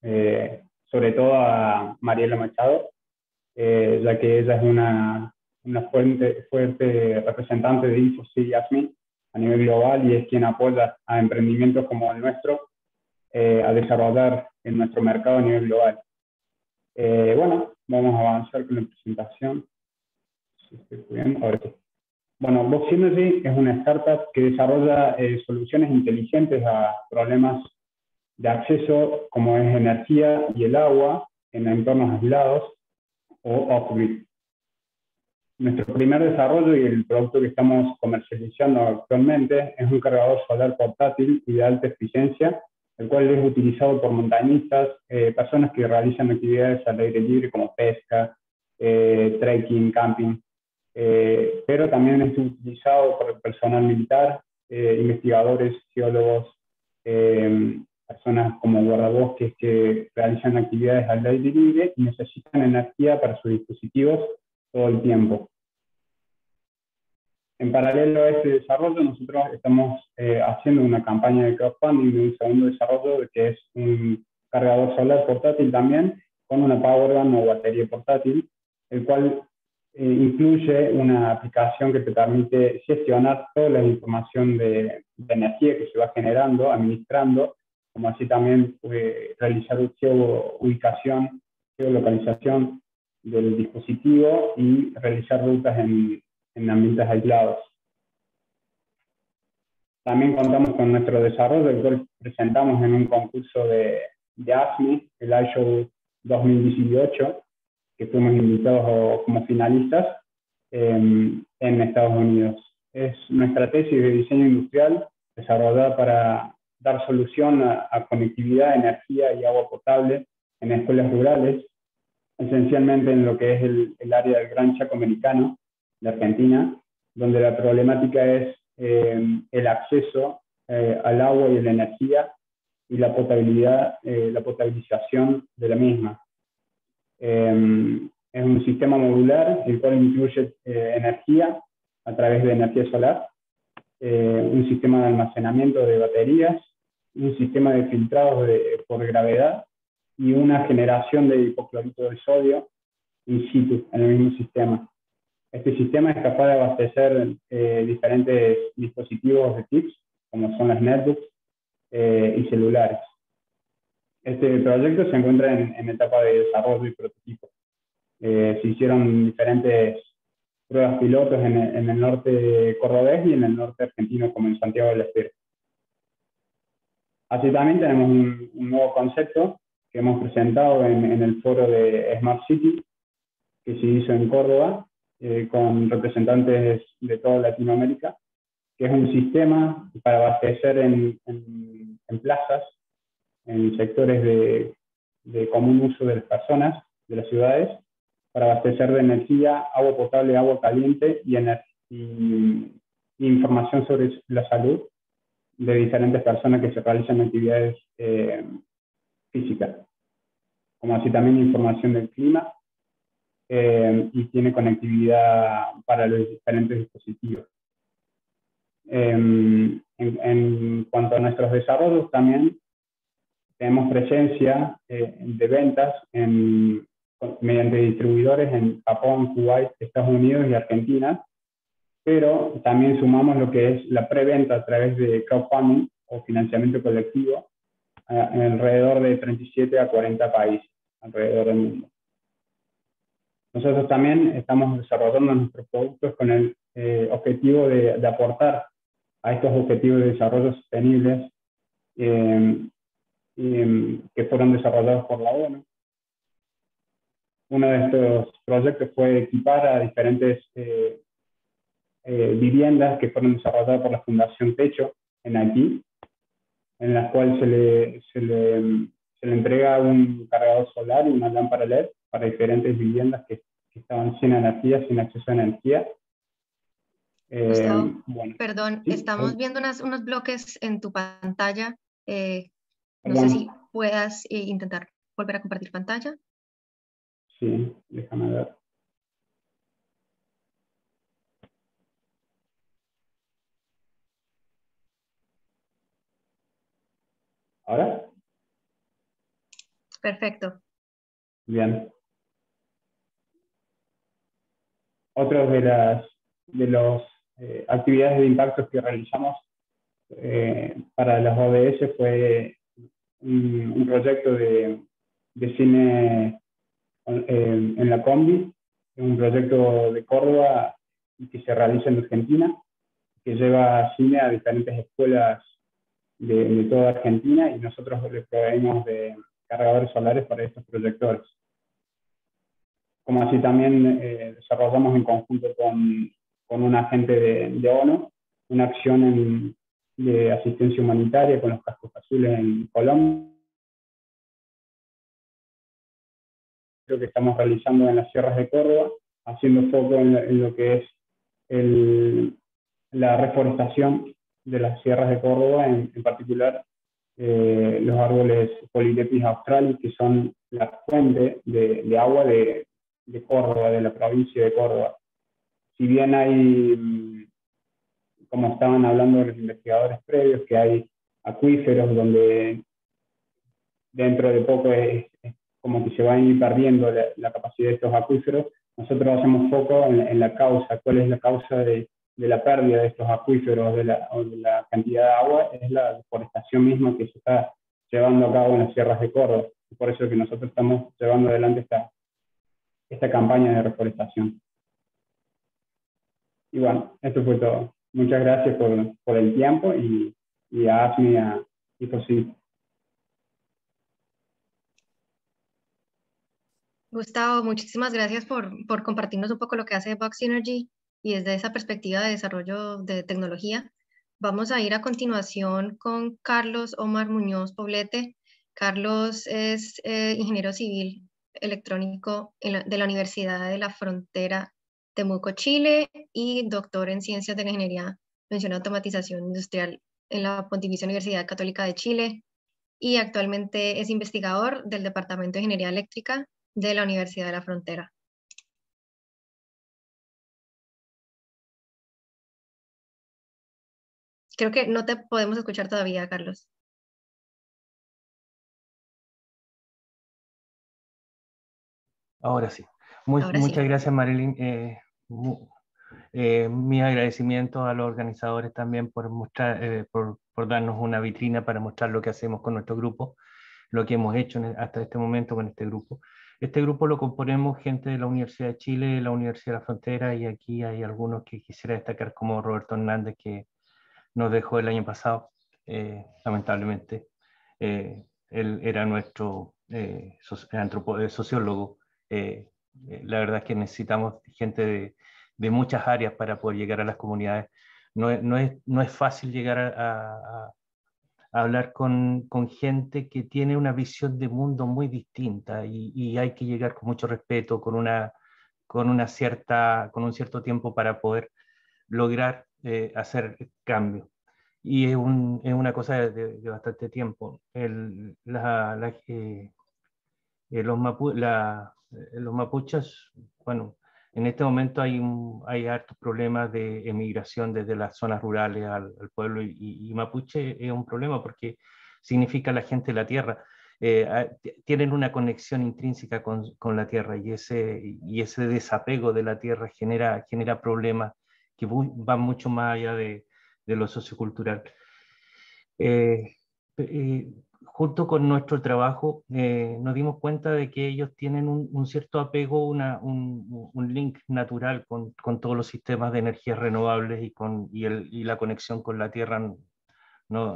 eh, sobre todo a Mariela Machado, eh, ya que ella es una una fuerte, fuerte representante de InfoC y ASMI a nivel global y es quien apoya a emprendimientos como el nuestro eh, a desarrollar en nuestro mercado a nivel global. Eh, bueno, vamos a avanzar con la presentación. Estoy Bueno, Box Energy es una startup que desarrolla eh, soluciones inteligentes a problemas de acceso como es energía y el agua en entornos aislados o off-grid. Nuestro primer desarrollo y el producto que estamos comercializando actualmente es un cargador solar portátil y de alta eficiencia, el cual es utilizado por montañistas, eh, personas que realizan actividades al aire libre como pesca, eh, trekking, camping, eh, pero también es utilizado por el personal militar, investigadores, geólogos, personas como guardabosques que realizan actividades al aire libre y necesitan energía para sus dispositivos todo el tiempo. En paralelo a este desarrollo, nosotros estamos eh, haciendo una campaña de crowdfunding de un segundo desarrollo que es un cargador solar portátil también, con una powerbank o batería portátil, el cual eh, incluye una aplicación que te permite gestionar toda la información de, energía que se va generando, administrando, como así también realizar ubicación, geolocalización del dispositivo y realizar rutas en, en ambientes aislados. También contamos con nuestro desarrollo, el cual presentamos en un concurso de, de ASMI, el iShow 2018, que fuimos invitados como finalistas em, en Estados Unidos. Es nuestra tesis de diseño industrial desarrollada para dar solución a, conectividad, energía y agua potable en escuelas rurales, esencialmente en lo que es el, el área del Gran Chaco Americano de Argentina, donde la problemática es em, el acceso eh, al agua y a la energía y la potabilidad, eh, la potabilización de la misma. Em, es un sistema modular, el cual incluye eh, energía a través de energía solar, eh, un sistema de almacenamiento de baterías, un sistema de filtrado por gravedad y una generación de hipoclorito de sodio in situ en el mismo sistema. Este sistema es capaz de abastecer eh, diferentes dispositivos de TIPS, como son las netbooks y celulares. Este proyecto se encuentra en, etapa de desarrollo y prototipo. Eh, se hicieron diferentes pruebas pilotos en, el norte cordobés y en el norte argentino, como en Santiago del Estero. Así también tenemos un, nuevo concepto que hemos presentado en, el foro de Smart City, que se hizo en Córdoba, eh, con representantes de toda Latinoamérica, que es un sistema para abastecer en, plazas en sectores de, común uso de las personas de las ciudades para abastecer de energía, agua potable, agua caliente y, y, información sobre la salud de diferentes personas que se realizan actividades eh, físicas, como así también información del clima eh, y tiene conectividad para los diferentes dispositivos. Em, en, en, cuanto a nuestros desarrollos, también tenemos presencia eh, de ventas mediante distribuidores en Japón, Kuwait, Estados Unidos y Argentina, pero también sumamos lo que es la preventa a través de crowdfunding o financiamiento colectivo en alrededor de 37 a 40 países alrededor del mundo. Nosotros también estamos desarrollando nuestros productos con el eh, objetivo de, de, aportar a estos objetivos de desarrollo sostenibles eh, que fueron desarrollados por la ONU. Uno de estos proyectos fue equipar a diferentes eh, eh, viviendas que fueron desarrolladas por la Fundación Techo en Haití, en las cuales se le, se le, se le entrega un cargador solar y una lámpara LED para diferentes viviendas que, que estaban sin energía, sin acceso a energía. Eh, perdón, estamos viendo unos bloques en tu pantalla. Eh, no sé si puedas eh, intentar volver a compartir pantalla. Sí, déjame ver. ¿Ahora? Perfecto. Bien. Otras de las de los, eh, actividades de impacto que realizamos eh, para las ODS fue un, proyecto de, de cine en, en, la Combi, un proyecto de Córdoba que se realiza en Argentina, que lleva cine a diferentes escuelas de, de toda Argentina y nosotros les proveemos de cargadores solares para estos proyectores. Como así también eh, desarrollamos en conjunto con, con un agente de, de ONU una acción en, de asistencia humanitaria con los cascos azules en Colombia. Lo que estamos realizando en las sierras de Córdoba, haciendo foco en, lo que es el, la reforestación de las sierras de Córdoba, en, particular eh, los árboles Polylepis australis, que son la fuente de, de agua de, de, Córdoba, de la provincia de Córdoba. Si bien hay como estaban hablando los investigadores previos, que hay acuíferos donde dentro de poco es, como que se va a ir perdiendo la, capacidad de estos acuíferos. Nosotros hacemos foco en, la causa, cuál es la causa de, la pérdida de estos acuíferos, de la, de la cantidad de agua, es la deforestación misma que se está llevando a cabo en las sierras de Córdoba. Por eso es que nosotros estamos llevando adelante esta, esta campaña de reforestación. Y bueno, esto fue todo. Muchas gracias por, por el tiempo y, y a ASMI por sí. Gustavo, muchísimas gracias por, por compartirnos un poco lo que hace Box Energy y desde esa perspectiva de desarrollo de tecnología. Vamos a ir a continuación con Carlos Omar Muñoz Poblete. Carlos es eh, ingeniero civil electrónico de la Universidad de la Frontera Temuco, Chile, y doctor en Ciencias de la Ingeniería, mención Automatización Industrial en la Pontificia Universidad Católica de Chile, y actualmente es investigador del Departamento de Ingeniería Eléctrica de la Universidad de la Frontera. Creo que no te podemos escuchar todavía, Carlos. Ahora sí. muchas gracias, Marilyn. Eh, eh, mi agradecimiento a los organizadores también por, mostrar, eh, por, por, darnos una vitrina para mostrar lo que hacemos con nuestro grupo, lo que hemos hecho hasta este momento con este grupo. Este grupo lo componemos gente de la Universidad de Chile, de la Universidad de la Frontera, y aquí hay algunos que quisiera destacar como Roberto Hernández, que nos dejó el año pasado, lamentablemente. él era nuestro sociólogo eh, eh, la verdad es que necesitamos gente de, de, muchas áreas para poder llegar a las comunidades. No, no, es, no es, fácil llegar a, a, hablar con, con, gente que tiene una visión de mundo muy distinta y, y, hay que llegar con mucho respeto, con, una, con, una cierta, con un cierto tiempo para poder lograr eh, hacer cambio. Y es, un, es, una cosa de, de bastante tiempo. El, la, la, los Mapu la, eh, los mapuches, bueno, en este momento hay, hay hartos problemas de emigración desde las zonas rurales al, pueblo y, mapuche es un problema porque significa la gente de la tierra. Eh, tienen una conexión intrínseca con, con, la tierra y ese, y ese desapego de la tierra genera, genera problemas que van mucho más allá de, de lo sociocultural. Eh, junto con nuestro trabajo eh, nos dimos cuenta de que ellos tienen un, cierto apego, una, un, un, link natural con, con, todos los sistemas de energías renovables y, con, y, el, y la conexión con la tierra no,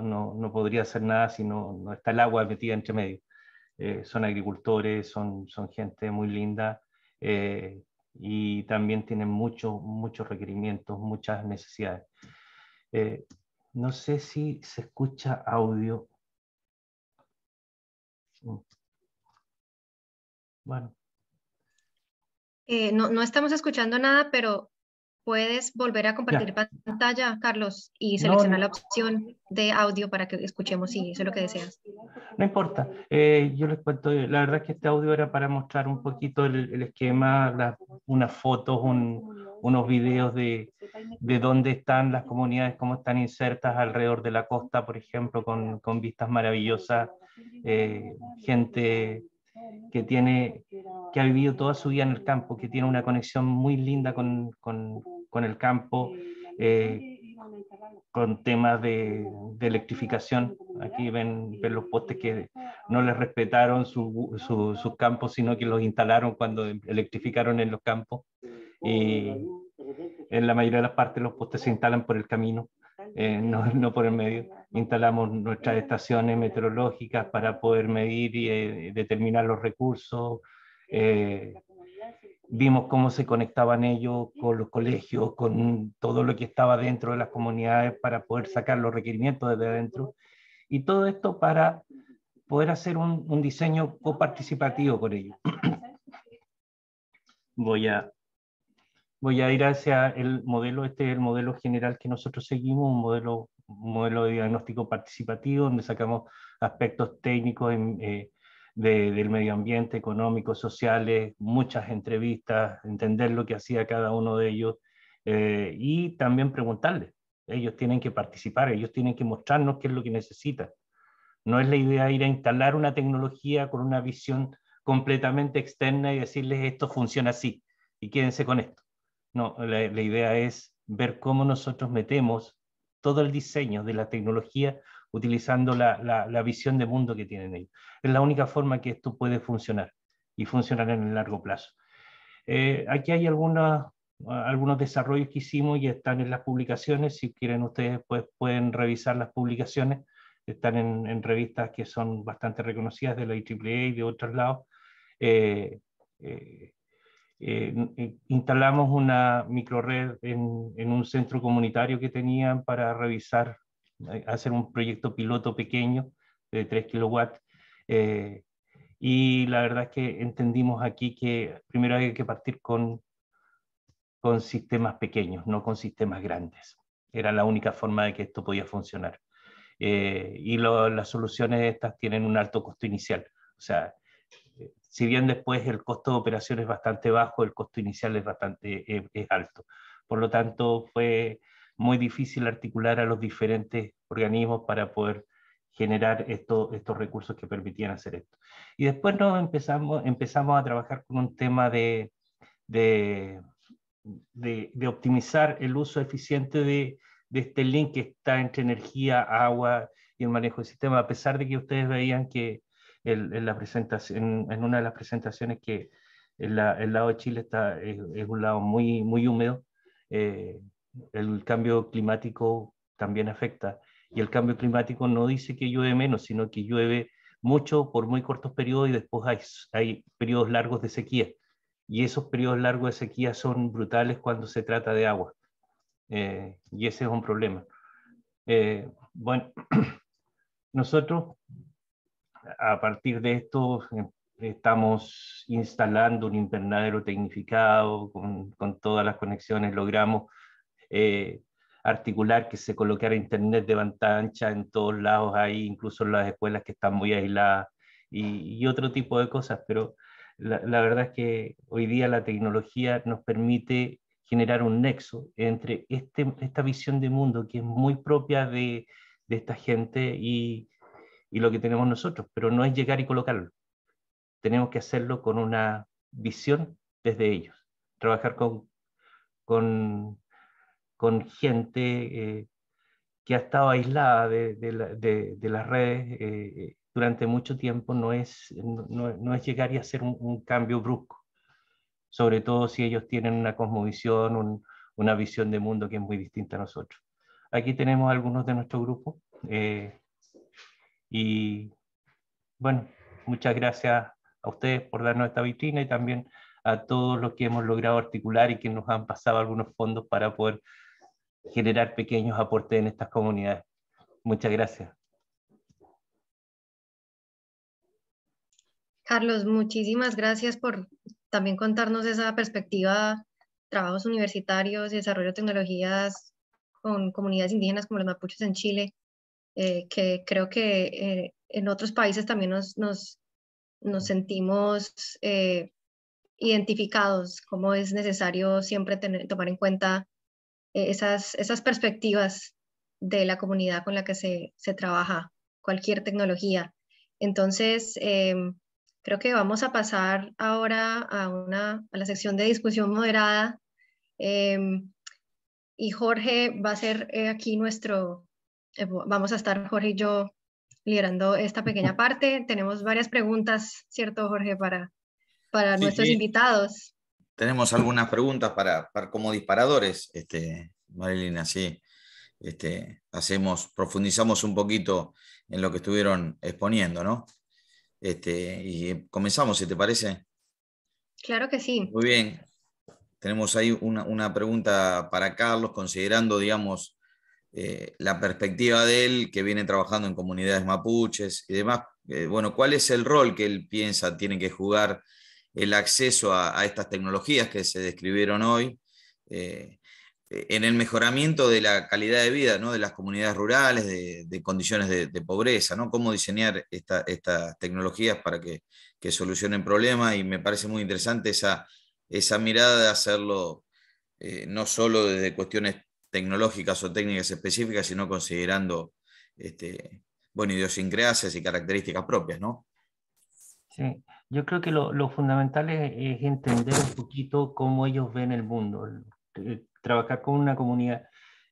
no, no, podría hacer nada si no, no está el agua metida entre medio. Eh, son agricultores, son, son gente muy linda eh, y también tienen muchos muchos requerimientos, muchas necesidades. no sé si se escucha audio. Bueno. Eh, no, no, estamos escuchando nada, pero puedes volver a compartir pantalla, Carlos, y seleccionar la opción de audio para que escuchemos si eso es lo que deseas. No importa. Eh, yo les cuento, la verdad es que este audio era para mostrar un poquito el, esquema, unas fotos, unos videos de, de, dónde están las comunidades, cómo están insertas alrededor de la costa, por ejemplo, con, con vistas maravillosas eh, gente que, tiene, que ha vivido toda su vida en el campo, que tiene una conexión muy linda con, con, con el campo, eh, con temas de, de, electrificación. Aquí ven, ven, los postes que no les respetaron sus su, campos, sino que los instalaron cuando electrificaron en los campos. Y en la mayoría de las partes los postes se instalan por el camino. Eh, no, por el medio. Instalamos nuestras estaciones meteorológicas para poder medir y eh, determinar los recursos. Eh, vimos cómo se conectaban ellos con los colegios, con todo lo que estaba dentro de las comunidades para poder sacar los requerimientos desde adentro. Y todo esto para poder hacer un, un diseño coparticipativo con ellos. Voy a voy a ir hacia el modelo, este es el modelo general que nosotros seguimos, un modelo, modelo de diagnóstico participativo, donde sacamos aspectos técnicos eh, del medio ambiente, económicos, sociales, muchas entrevistas, entender lo que hacía cada uno de ellos eh, y también preguntarles, ellos tienen que participar, ellos tienen que mostrarnos qué es lo que necesitan. No es la idea ir a instalar una tecnología con una visión completamente externa y decirles esto funciona así y quédense con esto. No, la, idea es ver cómo nosotros metemos todo el diseño de la tecnología utilizando la, la, visión de mundo que tienen ellos. Es la única forma que esto puede funcionar y funcionar en el largo plazo. Eh, aquí hay algunos, algunos desarrollos que hicimos y están en las publicaciones. Si quieren ustedes pues, pueden revisar las publicaciones están en, revistas que son bastante reconocidas de la IEEE y de otros lados. Eh, eh, eh, instalamos una microred en, en, un centro comunitario que tenían para revisar, hacer un proyecto piloto pequeño de 3 kilowatts. y la verdad es que entendimos aquí que primero hay que partir con, con sistemas pequeños, no con sistemas grandes. Era la única forma de que esto podía funcionar. Eh, y las soluciones estas tienen un alto costo inicial. O sea, eh, si bien después el costo de operación es bastante bajo, el costo inicial es bastante eh, es alto. Por lo tanto, fue muy difícil articular a los diferentes organismos para poder generar estos recursos que permitían hacer esto. Y después nos empezamos, empezamos a trabajar con un tema de, de, de optimizar el uso eficiente de, de este link que está entre energía, agua y el manejo del sistema, a pesar de que ustedes veían que en, la presentación, en una de las presentaciones que el, el lado de Chile está, es, un lado muy, muy húmedo, eh, el cambio climático también afecta. Y el cambio climático no dice que llueve menos, sino que llueve mucho por muy cortos periodos y después hay, hay periodos largos de sequía. Y esos periodos largos de sequía son brutales cuando se trata de agua. Eh, y ese es un problema. Eh, bueno, nosotros a partir de esto eh, estamos instalando un invernadero tecnificado con, con todas las conexiones, logramos articular que se colocara internet de banda ancha en todos lados, ahí incluso en las escuelas que están muy aisladas y, otro tipo de cosas, pero la, la, verdad es que hoy día la tecnología nos permite generar un nexo entre este, esta visión de mundo que es muy propia de, de esta gente y, y, lo que tenemos nosotros, pero no es llegar y colocarlo. Tenemos que hacerlo con una visión desde ellos, trabajar con, con, con gente eh, que ha estado aislada de, de, de, las redes eh, durante mucho tiempo, no es, no, no, es llegar y hacer un cambio brusco sobre todo si ellos tienen una cosmovisión, una visión de mundo que es muy distinta a nosotros. Aquí tenemos algunos de nuestro grupo eh, y bueno, muchas gracias a ustedes por darnos esta vitrina y también a todos los que hemos logrado articular y que nos han pasado algunos fondos para poder generar pequeños aportes en estas comunidades. Muchas gracias. Carlos, muchísimas gracias por también contarnos esa perspectiva, trabajos universitarios y desarrollo de tecnologías con comunidades indígenas como los mapuches en Chile, eh, que creo que eh, en otros países también nos, nos, nos sentimos eh, identificados, como es necesario siempre tener, tomar en cuenta esas, esas perspectivas de la comunidad con la que se, se trabaja cualquier tecnología. Entonces, em, Creo que vamos a pasar ahora a, una, a la sección de discusión moderada. Em, y Jorge va a ser eh, aquí nuestro, eh, vamos a estar Jorge y yo liderando esta pequeña parte. Tenemos varias preguntas, ¿cierto, Jorge, para, para nuestros invitados? Tenemos algunas preguntas para, para como disparadores, este, Marilina, sí. Este, hacemos, profundizamos un poquito en lo que estuvieron exponiendo, ¿no? Este, y comenzamos, si te parece. Claro que sí. Muy bien. Tenemos ahí una, pregunta para Carlos, considerando, digamos, eh, la perspectiva de él, que viene trabajando en comunidades mapuches y demás. Eh, bueno, ¿cuál es el rol que él piensa tiene que jugar el acceso a, estas tecnologías que se describieron hoy? Eh, en el mejoramiento de la calidad de vida ¿no? de las comunidades rurales, de, condiciones de, pobreza, ¿no? cómo diseñar estas tecnologías para que, solucionen problemas y me parece muy interesante esa, esa mirada de hacerlo no solo desde cuestiones tecnológicas o técnicas específicas, sino considerando este, bueno, idiosincrasias y características propias, ¿no? Sí, yo creo que lo, fundamental es, entender un poquito cómo ellos ven el mundo, eh, trabajar con una comunidad.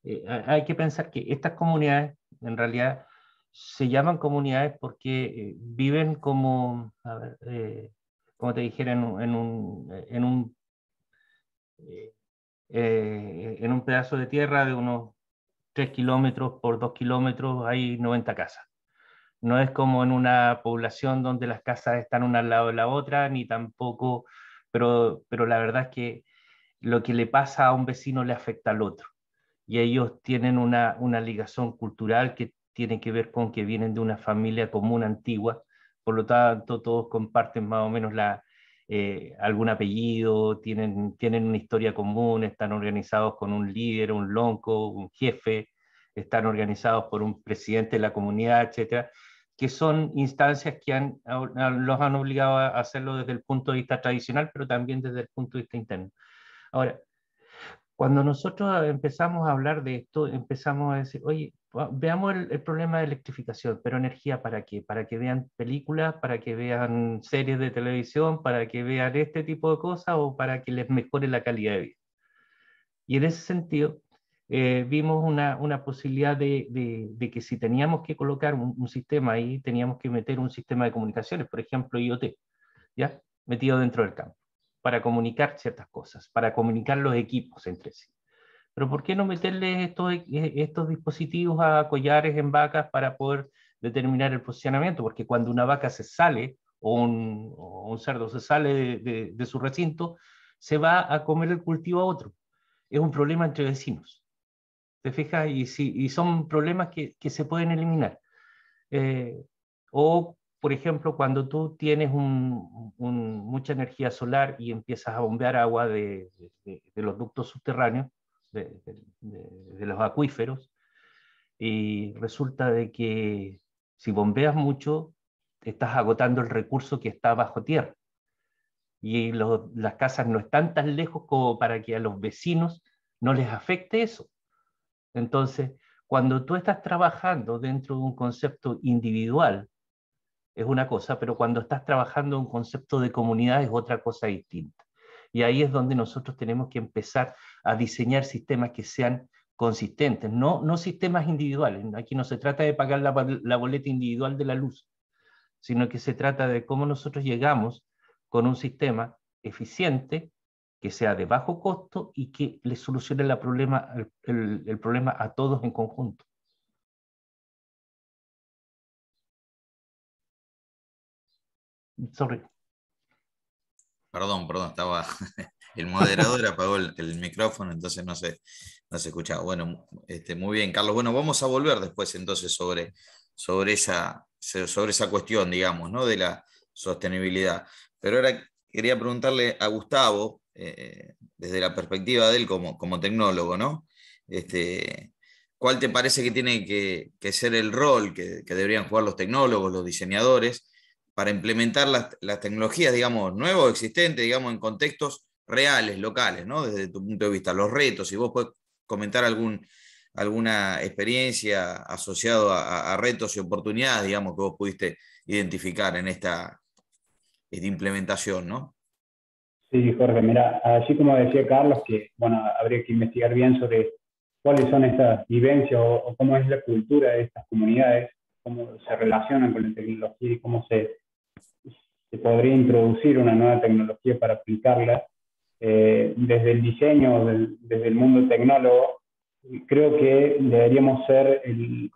Eh, hay que pensar que estas comunidades, en realidad, se llaman comunidades porque eh, viven como, a ver, como te dijera, en en un, en un, en un pedazo de tierra de unos 3 kilómetros por 2 kilómetros, hay 90 casas no es como en una población donde las casas están una al lado de la otra, ni tampoco, pero, pero la verdad es que lo que le pasa a un vecino le afecta al otro. Y ellos tienen una, una ligación cultural que tiene que ver con que vienen de una familia común antigua, por lo tanto todos comparten más o menos la, eh, algún apellido, tienen, tienen una historia común, están organizados con un líder, un lonco, un jefe, están organizados por un presidente de la comunidad, etcétera que son instancias que han, los han obligado a hacerlo desde el punto de vista tradicional, pero también desde el punto de vista interno. Ahora, cuando nosotros empezamos a hablar de esto, empezamos a decir, oye, veamos el, problema de electrificación, pero energía para qué? Para que vean películas, para que vean series de televisión, para que vean este tipo de cosas o para que les mejore la calidad de vida. Y en ese sentido, eh, vimos una, una posibilidad de, de, que si teníamos que colocar un, sistema ahí, teníamos que meter un sistema de comunicaciones, por ejemplo IoT, ¿ya? metido dentro del campo, para comunicar ciertas cosas, para comunicar los equipos entre sí. Pero ¿por qué no meterle estos, eh, estos dispositivos a collares en vacas para poder determinar el posicionamiento? Porque cuando una vaca se sale o un, o un cerdo se sale de, de, su recinto, se va a comer el cultivo a otro. Es un problema entre vecinos. ¿Te fijas? Y, si, y son problemas que, que se pueden eliminar. Eh, o, por ejemplo, cuando tú tienes un, mucha energía solar y empiezas a bombear agua de, de, los ductos subterráneos, de, los acuíferos, y resulta de que si bombeas mucho, estás agotando el recurso que está bajo tierra. Y las casas no están tan lejos como para que a los vecinos no les afecte eso. Entonces, cuando tú estás trabajando dentro de un concepto individual, es una cosa, pero cuando estás trabajando en un concepto de comunidad es otra cosa distinta. Y ahí es donde nosotros tenemos que empezar a diseñar sistemas que sean consistentes, no, no sistemas individuales. Aquí no se trata de pagar la, la boleta individual de la luz, sino que se trata de cómo nosotros llegamos con un sistema eficiente que sea de bajo costo y que le solucione el problema, el, problema a todos en conjunto. Sorry. Perdón, perdón, estaba. El moderador apagó el, micrófono, entonces no se, no se escuchaba. Bueno, este, muy bien, Carlos. Bueno, vamos a volver después entonces sobre, sobre, esa, sobre esa cuestión, digamos, ¿no? de la sostenibilidad. Pero ahora quería preguntarle a Gustavo, eh, desde la perspectiva de él como, como tecnólogo, ¿no? Este, ¿Cuál te parece que tiene que, ser el rol que, deberían jugar los tecnólogos, los diseñadores, para implementar las, tecnologías, digamos, nuevas existentes, digamos, en contextos reales, locales, ¿no? Desde tu punto de vista, los retos, si vos puedes comentar algún, alguna experiencia asociada a, retos y oportunidades, digamos, que vos pudiste identificar en esta, esta implementación, ¿no? Sí, Jorge, mira, así como decía Carlos, que bueno, habría que investigar bien sobre cuáles son estas vivencias o, cómo es la cultura de estas comunidades, cómo se relacionan con la tecnología y cómo se, se podría introducir una nueva tecnología para aplicarla. Eh, desde el diseño, desde el mundo tecnólogo, creo que deberíamos ser el,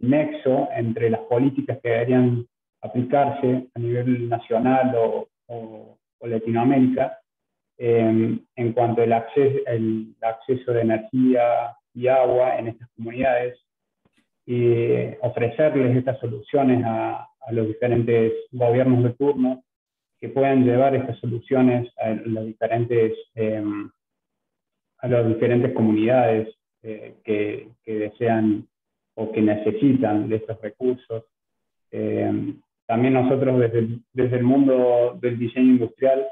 nexo entre las políticas que deberían aplicarse a nivel nacional o o Latinoamérica em, en cuanto al acceso, el acceso de energía y agua en estas comunidades y ofrecerles estas soluciones a, los diferentes gobiernos de turno que puedan llevar estas soluciones a las diferentes, em, a las diferentes comunidades eh, que, que, desean o que necesitan de estos recursos. Em, también nosotros desde el, desde el mundo del diseño industrial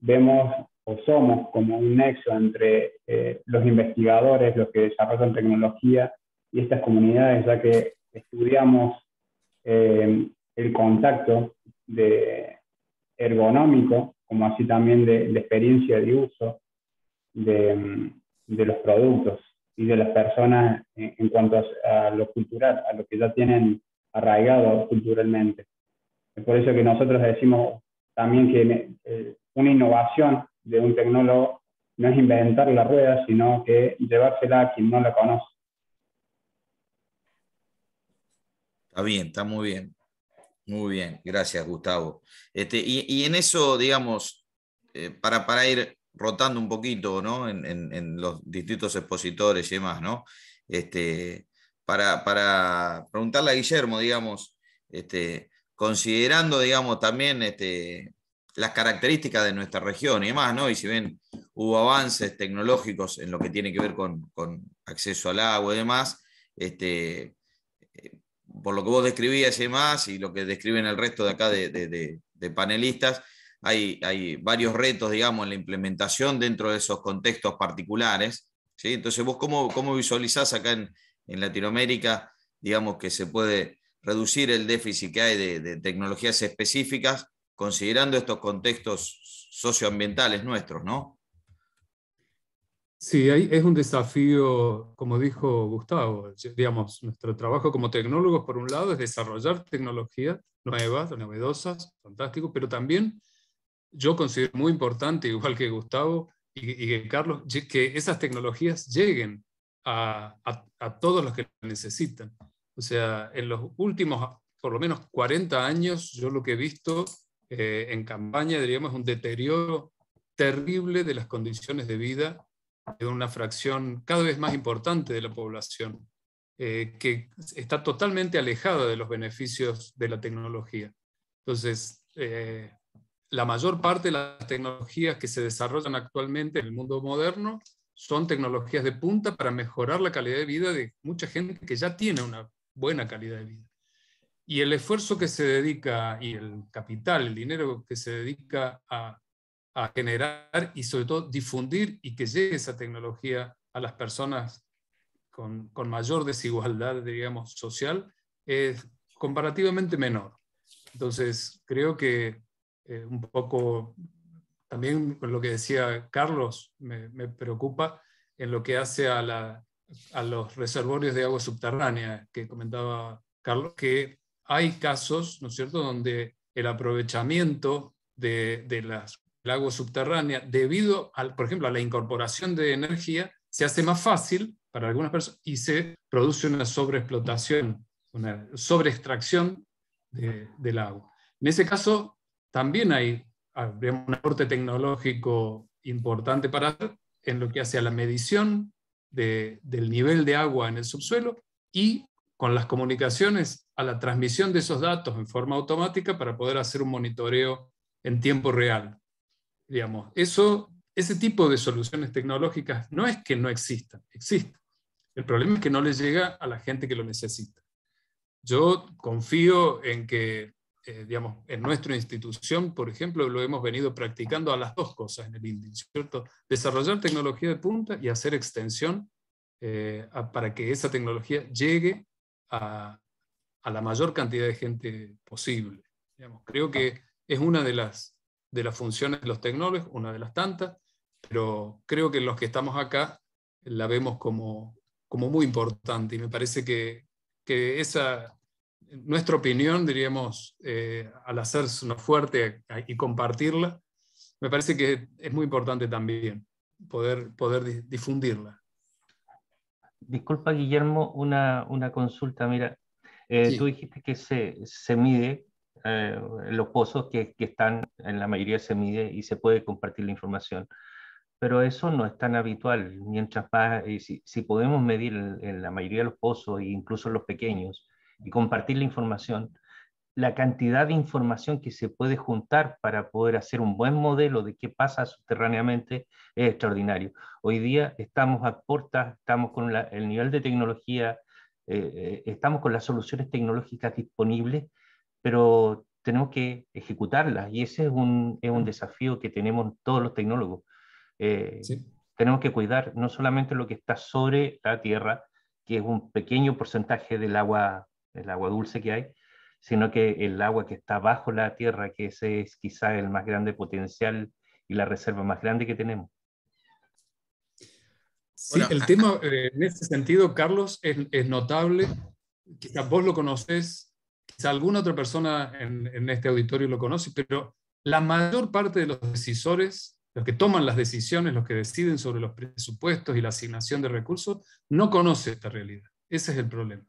vemos o somos como un nexo entre eh, los investigadores, los que desarrollan tecnología y estas comunidades, ya que estudiamos eh, el contacto de ergonómico, como así también de, experiencia de uso de, los productos y de las personas en, cuanto a, lo cultural, a lo que ya tienen arraigado culturalmente. Es por eso que nosotros decimos también que eh, una innovación de un tecnólogo no es inventar la rueda, sino que llevársela a quien no la conoce. Está bien, está muy bien. Muy bien, gracias Gustavo. Este, y, en eso, digamos, eh, para, para ir rotando un poquito ¿no? en, los distintos expositores y demás, ¿no? Este, para, para preguntarle a Guillermo, digamos, este, considerando, digamos, también este, las características de nuestra región y demás, ¿no? Y si ven, hubo avances tecnológicos en lo que tiene que ver con, acceso al agua y demás, este, por lo que vos describías y demás, y lo que describen el resto de acá de, panelistas, hay, hay, varios retos, digamos, en la implementación dentro de esos contextos particulares. ¿sí? Entonces, vos cómo, cómo visualizás acá en, en Latinoamérica, digamos, que se puede reducir el déficit que hay de, tecnologías específicas, considerando estos contextos socioambientales nuestros, ¿no? Sí, es un desafío, como dijo Gustavo, digamos, nuestro trabajo como tecnólogos, por un lado, es desarrollar tecnologías nuevas, novedosas, fantástico, pero también yo considero muy importante, igual que Gustavo y, que Carlos, que esas tecnologías lleguen a, a, todos los que necesitan. O sea, en los últimos, por lo menos 40 años, yo lo que he visto eh, en campaña, diríamos, es un deterioro terrible de las condiciones de vida de una fracción cada vez más importante de la población, eh, que está totalmente alejada de los beneficios de la tecnología. Entonces, eh, la mayor parte de las tecnologías que se desarrollan actualmente en el mundo moderno son tecnologías de punta para mejorar la calidad de vida de mucha gente que ya tiene una buena calidad de vida. Y el esfuerzo que se dedica y el capital, el dinero que se dedica a, generar y sobre todo difundir y que llegue esa tecnología a las personas con, mayor desigualdad, digamos, social, es comparativamente menor. Entonces, creo que eh, un poco también con lo que decía Carlos, me, preocupa en lo que hace a, los reservorios de agua subterránea que comentaba Carlos, que hay casos, ¿no es cierto?, donde el aprovechamiento de, de las, del agua subterránea, debido, al, por ejemplo, a la incorporación de energía, se hace más fácil para algunas personas y se produce una sobreexplotación, una sobreextracción de, del agua. En ese caso, también hay un aporte tecnológico importante para hacer en lo que hace a la medición del nivel de agua en el subsuelo y con las comunicaciones a la transmisión de esos datos en forma automática para poder hacer un monitoreo en tiempo real. Digamos, eso, ese tipo de soluciones tecnológicas no es que no existan, existen. El problema es que no les llega a la gente que lo necesita. Yo confío en que eh, digamos, en nuestra institución, por ejemplo, lo hemos venido practicando a las dos cosas en el índice, ¿cierto? Desarrollar tecnología de punta y hacer extensión eh, para que esa tecnología llegue a, a, la mayor cantidad de gente posible. Digamos, creo que es una de las, de las funciones de los tecnólogos, una de las tantas, pero creo que los que estamos acá la vemos como, como muy importante y me parece que, que esa, nuestra opinión, diríamos, eh, al hacerse fuerte y compartirla, me parece que es muy importante también poder, poder difundirla. Disculpa, Guillermo, una, una consulta. Mira, eh, tú dijiste que se, se mide eh, los pozos que, que, están, en la mayoría se mide y se puede compartir la información. Pero eso no es tan habitual. Mientras más, si, si, podemos medir en, la mayoría de los pozos, e incluso los pequeños, y compartir la información, la cantidad de información que se puede juntar para poder hacer un buen modelo de qué pasa subterráneamente es extraordinario. Hoy día estamos a puertas, estamos con el nivel de tecnología, eh, eh, estamos con las soluciones tecnológicas disponibles, pero tenemos que ejecutarlas y ese es un, es un desafío que tenemos todos los tecnólogos. Eh, tenemos que cuidar no solamente lo que está sobre la tierra, que es un pequeño porcentaje del agua, del agua dulce que hay, sino que el agua que está bajo la tierra, que ese es quizá el más grande potencial y la reserva más grande que tenemos. Sí, el tema eh, en este sentido, Carlos, es, es, notable. Quizás vos lo conoces, quizá alguna otra persona en, este auditorio lo conoce, pero la mayor parte de los decisores, los que toman las decisiones, los que deciden sobre los presupuestos y la asignación de recursos, no conoce esta realidad. Ese es el problema.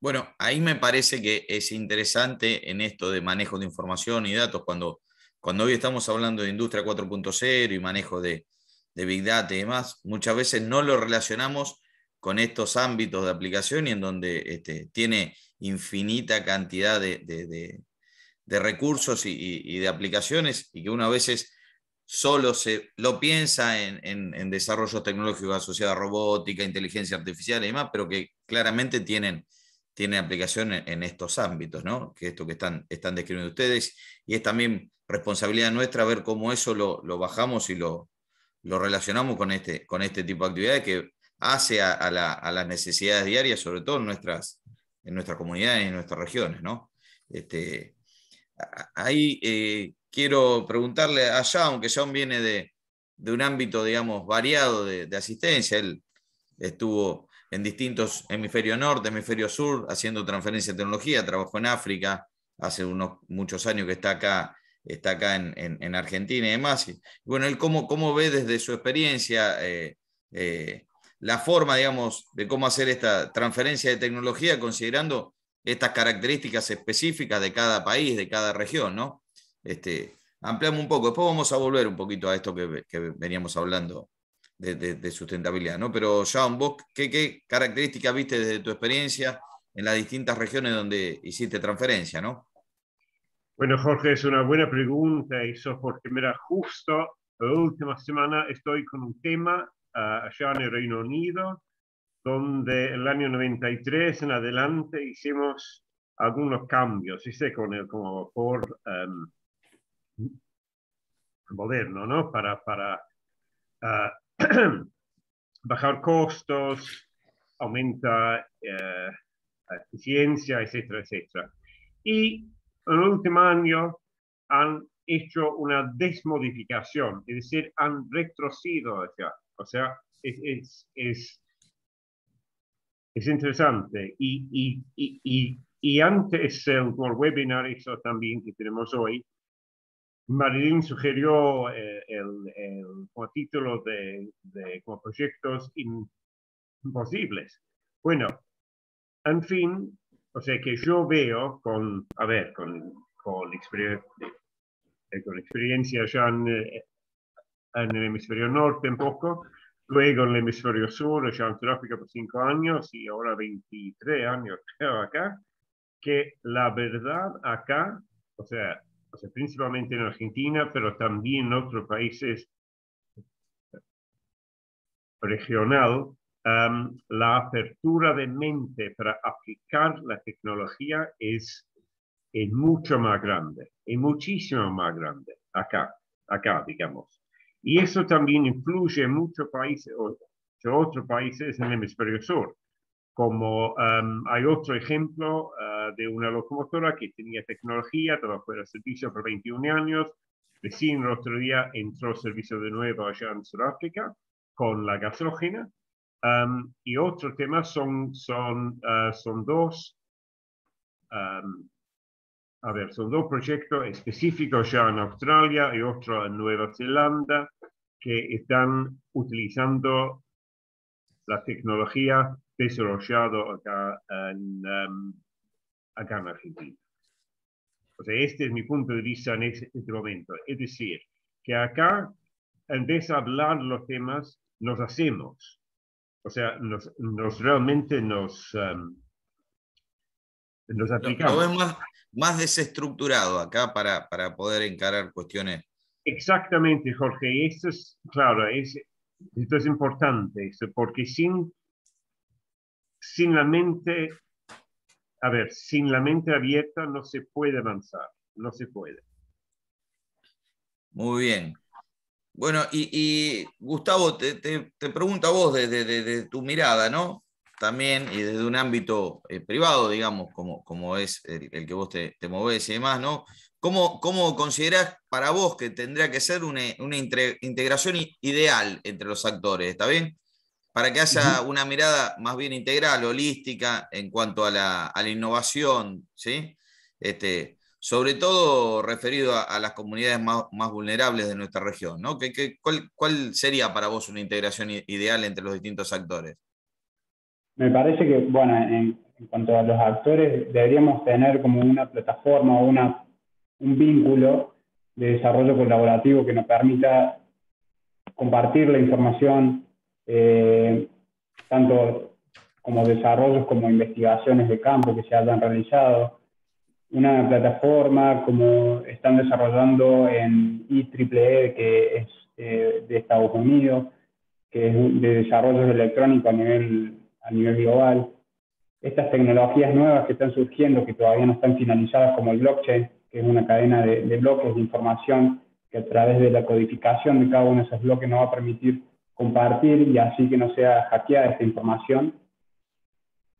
Bueno, ahí me parece que es interesante en esto de manejo de información y datos, cuando, cuando hoy estamos hablando de industria 4.0 y manejo de, de Big Data y demás, muchas veces no lo relacionamos con estos ámbitos de aplicación y en donde este, tiene infinita cantidad de, recursos y, de aplicaciones y que uno a veces solo se lo piensa en, desarrollos tecnológicos asociados a robótica, inteligencia artificial y demás, pero que claramente tienen, tienen aplicación en, estos ámbitos, ¿no? que esto que están, están describiendo ustedes, y es también responsabilidad nuestra ver cómo eso lo, lo bajamos y lo, lo relacionamos con este, con este tipo de actividades que hace a, las necesidades diarias, sobre todo en nuestras, en nuestras comunidades y en nuestras regiones. ¿no? Este, ahí eh, quiero preguntarle a Shaun, que Shaun viene de, un ámbito, digamos, variado de, asistencia. Él estuvo en distintos hemisferios norte, hemisferio sur, haciendo transferencia de tecnología, trabajó en África, hace unos muchos años que está acá está acá en, Argentina y demás. Bueno, él cómo, cómo, ve desde su experiencia eh, eh, la forma, digamos, de cómo hacer esta transferencia de tecnología considerando estas características específicas de cada país, de cada región, ¿no? Este, ampliamos un poco, después vamos a volver un poquito a esto que, veníamos hablando de, sustentabilidad, ¿no? Pero, Sean, vos, ¿qué, ¿qué características viste desde tu experiencia en las distintas regiones donde hiciste transferencia, ¿no? Bueno, Jorge, es una buena pregunta, eso porque, mira, justo la última semana estoy con un tema uh, allá en Reino Unido, donde el año 93 en adelante hicimos algunos cambios, sé, con el, como por um, moderno, ¿no? Para, para uh, bajar costos, aumentar uh, eficiencia, etcétera, etcétera. Y en el último año han hecho una desmodificación, es decir, han retrocedido hacia, o sea, es, es, es, interesante. Y, y, y, y, antes, el, webinar eso también que tenemos hoy, Marilyn sugirió eh, el, el, título de, de como proyectos imposibles. Bueno, en fin, o sea que yo veo con, a ver, con, con, eh, con experiencia ya en, eh, en, el hemisferio norte un poco, luego en el hemisferio sur, ya en Sudáfrica por cinco años y ahora 23 años creo acá, que la verdad acá, o sea, o sea, principalmente en Argentina, pero también en otros países regional, la apertura de mente para aplicar la tecnología es, es mucho más grande, es muchísimo más grande acá, acá, digamos. Y eso también influye en muchos países, otros países en el hemisferio sur. Como hay otro ejemplo ah, de una locomotora que tenía tecnología, trabajó en el servicio por 21 años, recién el otro día entró servicio de nuevo allá en Sudáfrica con la gasógena y otro tema son, son, ah, son dos, a ver, son dos proyectos específicos ya en Australia y otro en Nueva Zelanda que están utilizando la tecnología desarrollada acá en, acá en Argentina. O sea, este es mi punto de vista en este, este momento. Es decir, que acá, en vez de hablar los temas, nos hacemos. O sea, nos, realmente nos, um, nos aplicamos. Lo, más, más, desestructurado acá para, para poder encarar cuestiones. Exactamente, Jorge. Esto es, claro, es, esto es importante, porque sin, sin la mente, a ver, sin la mente abierta no se puede avanzar, no se puede. Muy bien. Bueno, y, Gustavo, te, pregunto a vos desde, tu mirada, ¿no? También, y desde un ámbito eh, privado, digamos, como, como es el, que vos te, te, movés y demás, ¿no? ¿Cómo, ¿Cómo considerás para vos que tendría que ser una, integración ideal entre los actores? ¿Está bien? Para que haya una mirada más bien integral, holística, en cuanto a la, a la innovación, ¿sí? Este, sobre todo referido a, las comunidades más, vulnerables de nuestra región. ¿no? ¿Qué, cuál, sería para vos una integración ideal entre los distintos actores? Me parece que, bueno, en, cuanto a los actores, deberíamos tener como una plataforma o una, un vínculo de desarrollo colaborativo que nos permita compartir la información, eh, tanto como desarrollos como investigaciones de campo que se hayan realizado, una plataforma como están desarrollando en IEEE, que es eh, de Estados Unidos, que es de desarrollo electrónico a nivel, a nivel global. Estas tecnologías nuevas que están surgiendo, que todavía no están finalizadas, como el blockchain, que es una cadena de, de bloques de información que a través de la codificación de cada uno de esos bloques nos va a permitir compartir y así que no sea hackeada esta información,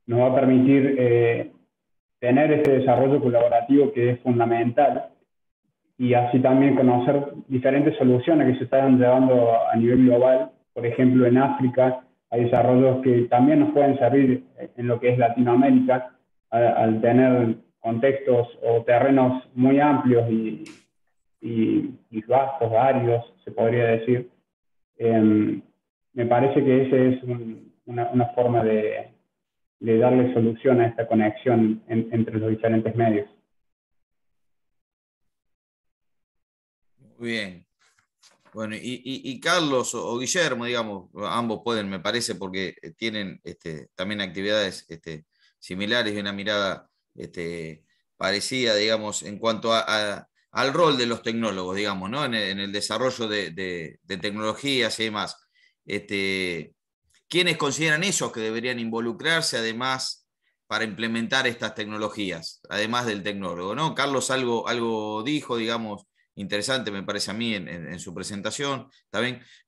nos va a permitir eh, tener ese desarrollo colaborativo que es fundamental y así también conocer diferentes soluciones que se están llevando a nivel global. Por ejemplo, en África hay desarrollos que también nos pueden servir en lo que es Latinoamérica al, tener contextos o terrenos muy amplios y, y, vastos, varios, se podría decir. Em, me parece que esa es una, una forma de, de darle solución a esta conexión entre los diferentes medios. Muy bien. Bueno, y, Carlos o, Guillermo, digamos, ambos pueden, me parece, porque tienen este, también actividades este, similares y una mirada este, parecida, digamos, en cuanto al rol de los tecnólogos, digamos, ¿no? En el, desarrollo de, de, tecnologías y demás. Este, ¿Quiénes consideran ellos que deberían involucrarse además para implementar estas tecnologías, además del tecnólogo? ¿no? Carlos algo, algo dijo, digamos, interesante, me parece a mí, en, su presentación. ¿Está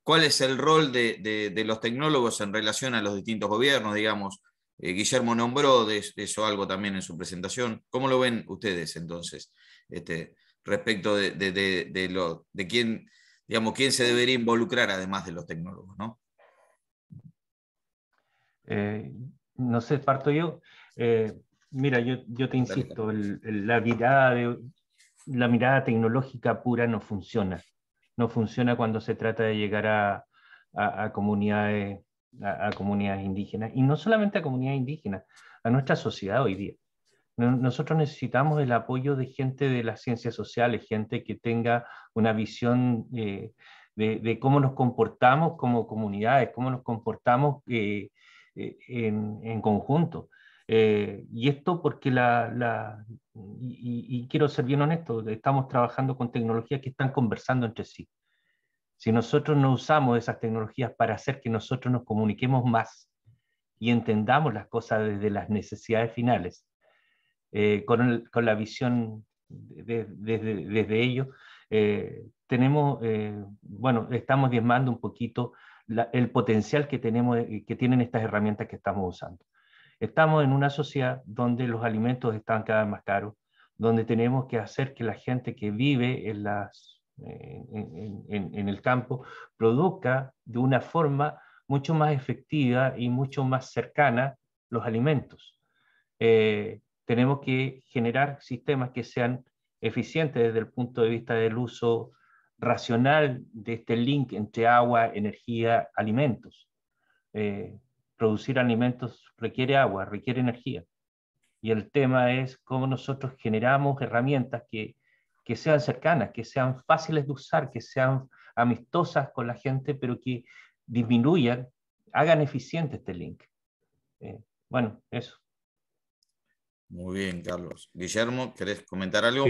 ¿Cuál es el rol de, los tecnólogos en relación a los distintos gobiernos? Digamos, eh, Guillermo nombró de, eso algo también en su presentación. ¿Cómo lo ven ustedes entonces este, respecto de, lo, de quién, digamos, quién se debería involucrar además de los tecnólogos? ¿no? Eh, no sé, parto yo. Eh, mira, yo, yo, te insisto, la, mirada la mirada tecnológica pura no funciona. No funciona cuando se trata de llegar a, comunidades, indígenas. Y no solamente a comunidades indígenas, a nuestra sociedad hoy día. Nosotros necesitamos el apoyo de gente de las ciencias sociales, gente que tenga una visión eh, de, cómo nos comportamos como comunidades, cómo nos comportamos eh, eh, en, conjunto. Eh, y esto porque la, la y, quiero ser bien honesto, estamos trabajando con tecnologías que están conversando entre sí. Si nosotros no usamos esas tecnologías para hacer que nosotros nos comuniquemos más y entendamos las cosas desde las necesidades finales, eh, con, con, la visión desde de, ello, tenemos, bueno, estamos diezmando un poquito el potencial que, tenemos, eh, que tienen estas herramientas que estamos usando. Estamos en una sociedad donde los alimentos están cada vez más caros, donde tenemos que hacer que la gente que vive en, el campo produzca de una forma mucho más efectiva y mucho más cercana los alimentos. Eh, tenemos que generar sistemas que sean eficientes desde el punto de vista del uso racional de este link entre agua, energía, alimentos. Eh, producir alimentos requiere agua, requiere energía. Y el tema es cómo nosotros generamos herramientas que, que sean cercanas, que sean fáciles de usar, que sean amistosas con la gente, pero que disminuyan, hagan eficiente este link. Eh, bueno, eso. Muy bien, Carlos. Guillermo, ¿querés comentar algo?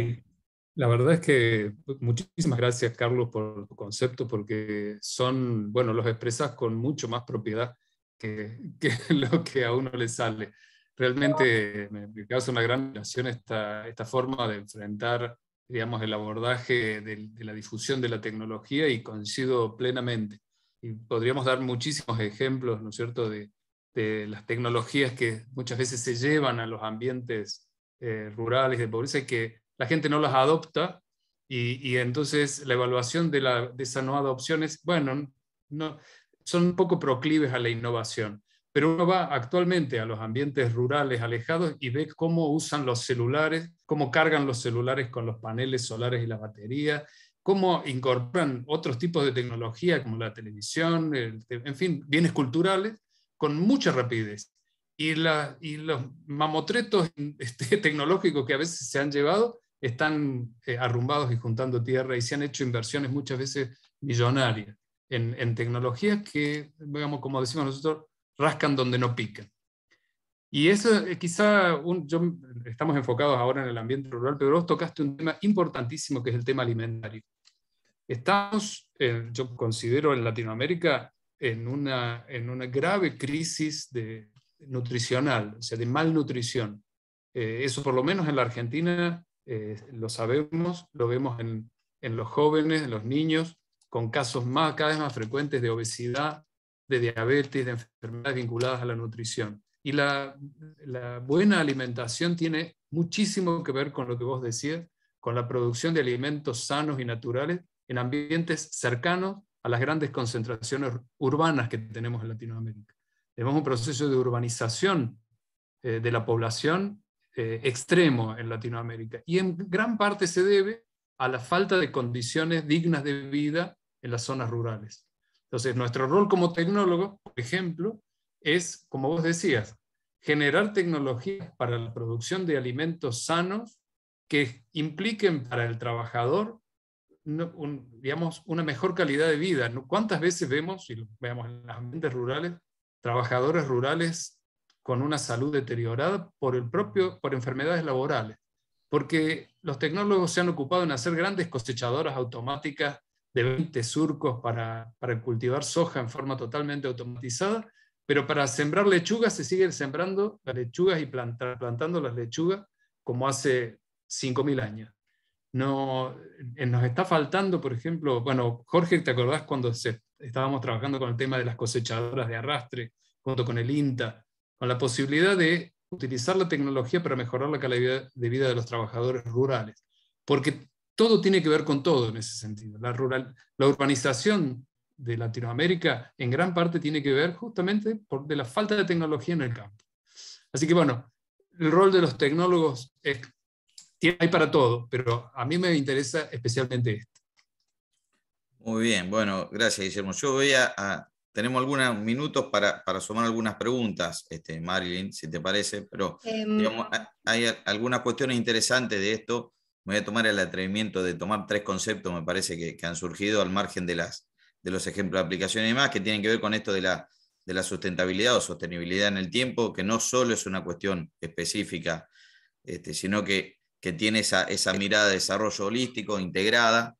La verdad es que muchísimas gracias, Carlos, por tu concepto, porque son, bueno, los expresas con mucho más propiedad que, lo que a uno le sale. Realmente me, causa una gran admiración esta, esta forma de enfrentar digamos, el abordaje de, la difusión de la tecnología y coincido plenamente. Y podríamos dar muchísimos ejemplos, ¿no es cierto?, de, las tecnologías que muchas veces se llevan a los ambientes eh, rurales de pobreza y que la gente no las adopta y, entonces la evaluación de, la, de esa no adopción es, bueno, no, son un poco proclives a la innovación pero uno va actualmente a los ambientes rurales alejados y ve cómo usan los celulares, cómo cargan los celulares con los paneles solares y la batería, cómo incorporan otros tipos de tecnología como la televisión, en fin, bienes culturales, con mucha rapidez. Y, y los mamotretos este, tecnológicos que a veces se han llevado están eh, arrumbados y juntando tierra y se han hecho inversiones muchas veces millonarias en, en tecnologías que, digamos, como decimos nosotros, rascan donde no pican. Y eso eh, quizá, un, yo, estamos enfocados ahora en el ambiente rural, pero vos tocaste un tema importantísimo que es el tema alimentario. Estamos, yo considero en Latinoamérica, en una, en una grave crisis de, nutricional, o sea, de malnutrición. Eh, eso por lo menos en la Argentina eh, lo sabemos, lo vemos en, en, los jóvenes, en los niños, con casos más, cada vez más frecuentes de obesidad, de diabetes, de enfermedades vinculadas a la nutrición. Y la, buena alimentación tiene muchísimo que ver con lo que vos decías, con la producción de alimentos sanos y naturales en ambientes cercanos a las grandes concentraciones urbanas que tenemos en Latinoamérica. Tenemos un proceso de urbanización eh, de la población eh, extremo en Latinoamérica y en gran parte se debe a la falta de condiciones dignas de vida en las zonas rurales. Entonces, nuestro rol como tecnólogo, por ejemplo, es, como vos decías, generar tecnologías para la producción de alimentos sanos que impliquen para el trabajador digamos, una mejor calidad de vida. ¿Cuántas veces vemos, si lo veamos en los ambientes rurales, trabajadores rurales con una salud deteriorada por, el propio, por enfermedades laborales? Porque los tecnólogos se han ocupado en hacer grandes cosechadoras automáticas de 20 surcos para, cultivar soja en forma totalmente automatizada, pero para sembrar lechugas se siguen sembrando las lechugas y plantando las lechugas como hace 5.000 años. No, eh, nos está faltando, por ejemplo, bueno, Jorge, ¿te acordás cuando estábamos trabajando con el tema de las cosechadoras de arrastre, junto con el INTA, con la posibilidad de utilizar la tecnología para mejorar la calidad de vida de los trabajadores rurales? Porque todo tiene que ver con todo en ese sentido. La, rural, la urbanización de Latinoamérica en gran parte tiene que ver justamente por de la falta de tecnología en el campo. Así que bueno, el rol de los tecnólogos es, hay para todo, pero a mí me interesa especialmente esto. Muy bien, bueno, gracias Guillermo. Yo voy a, tenemos algunos minutos para, para sumar algunas preguntas, este, Marilyn, si te parece, pero em, hay algunas cuestiones interesantes de esto me voy a tomar el atrevimiento de tomar tres conceptos, me parece que, han surgido al margen de, las, de los ejemplos de aplicación y demás, que tienen que ver con esto de la, de la sustentabilidad o sostenibilidad en el tiempo, que no solo es una cuestión específica, este, sino que, que tiene esa, esa, mirada de desarrollo holístico, integrada,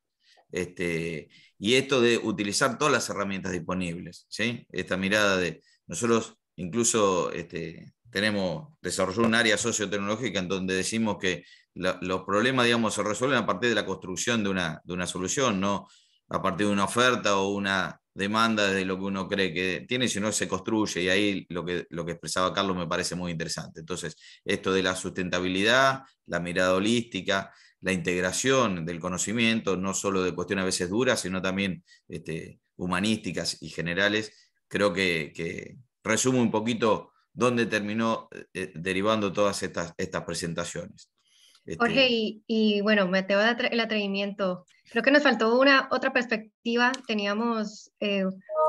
este, y esto de utilizar todas las herramientas disponibles, ¿sí? esta mirada de nosotros incluso este, tenemos desarrollado un área sociotecnológica en donde decimos que los problemas, digamos, se resuelven a partir de la construcción de una, de una solución, no a partir de una oferta o una demanda de lo que uno cree que tiene, sino se construye. Y ahí lo que, lo que expresaba Carlos me parece muy interesante. Entonces, esto de la sustentabilidad, la mirada holística, la integración del conocimiento, no solo de cuestiones a veces duras, sino también este, humanísticas y generales, creo que, que resume un poquito dónde terminó eh, derivando todas estas, estas presentaciones. Jorge, este y, bueno, me te voy a dar el atrevimiento. Creo que nos faltó una otra perspectiva. Teníamos eh,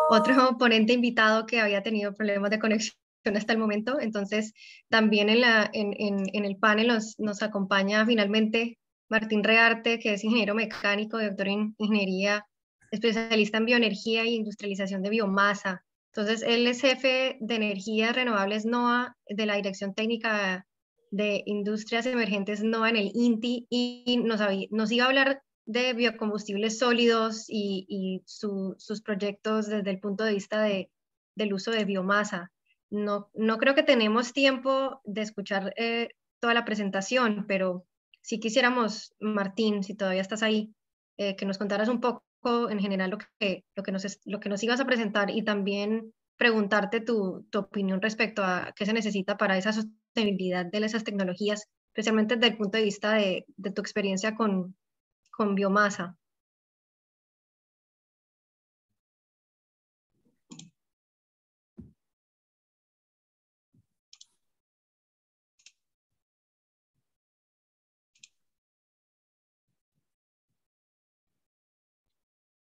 otro ponente invitado que había tenido problemas de conexión hasta el momento. Entonces, también en, la, en, en, el panel nos, nos, acompaña finalmente Martín Rearte, que es ingeniero mecánico, doctor en ingeniería, especialista en bioenergía e industrialización de biomasa. Entonces, él es jefe de energías renovables NOAA de la Dirección Técnica de Industrias Emergentes NOAA en el INTI y nos, nos iba a hablar de biocombustibles sólidos y, sus proyectos desde el punto de vista de, del uso de biomasa. No, no creo que tenemos tiempo de escuchar eh, toda la presentación, pero si quisiéramos, Martín, si todavía estás ahí, eh, que nos contaras un poco en general lo que, lo, que nos, lo que nos ibas a presentar y también preguntarte tu, tu opinión respecto a qué se necesita para esa sostenibilidad de esas tecnologías, especialmente desde el punto de vista de, de tu experiencia con, con biomasa.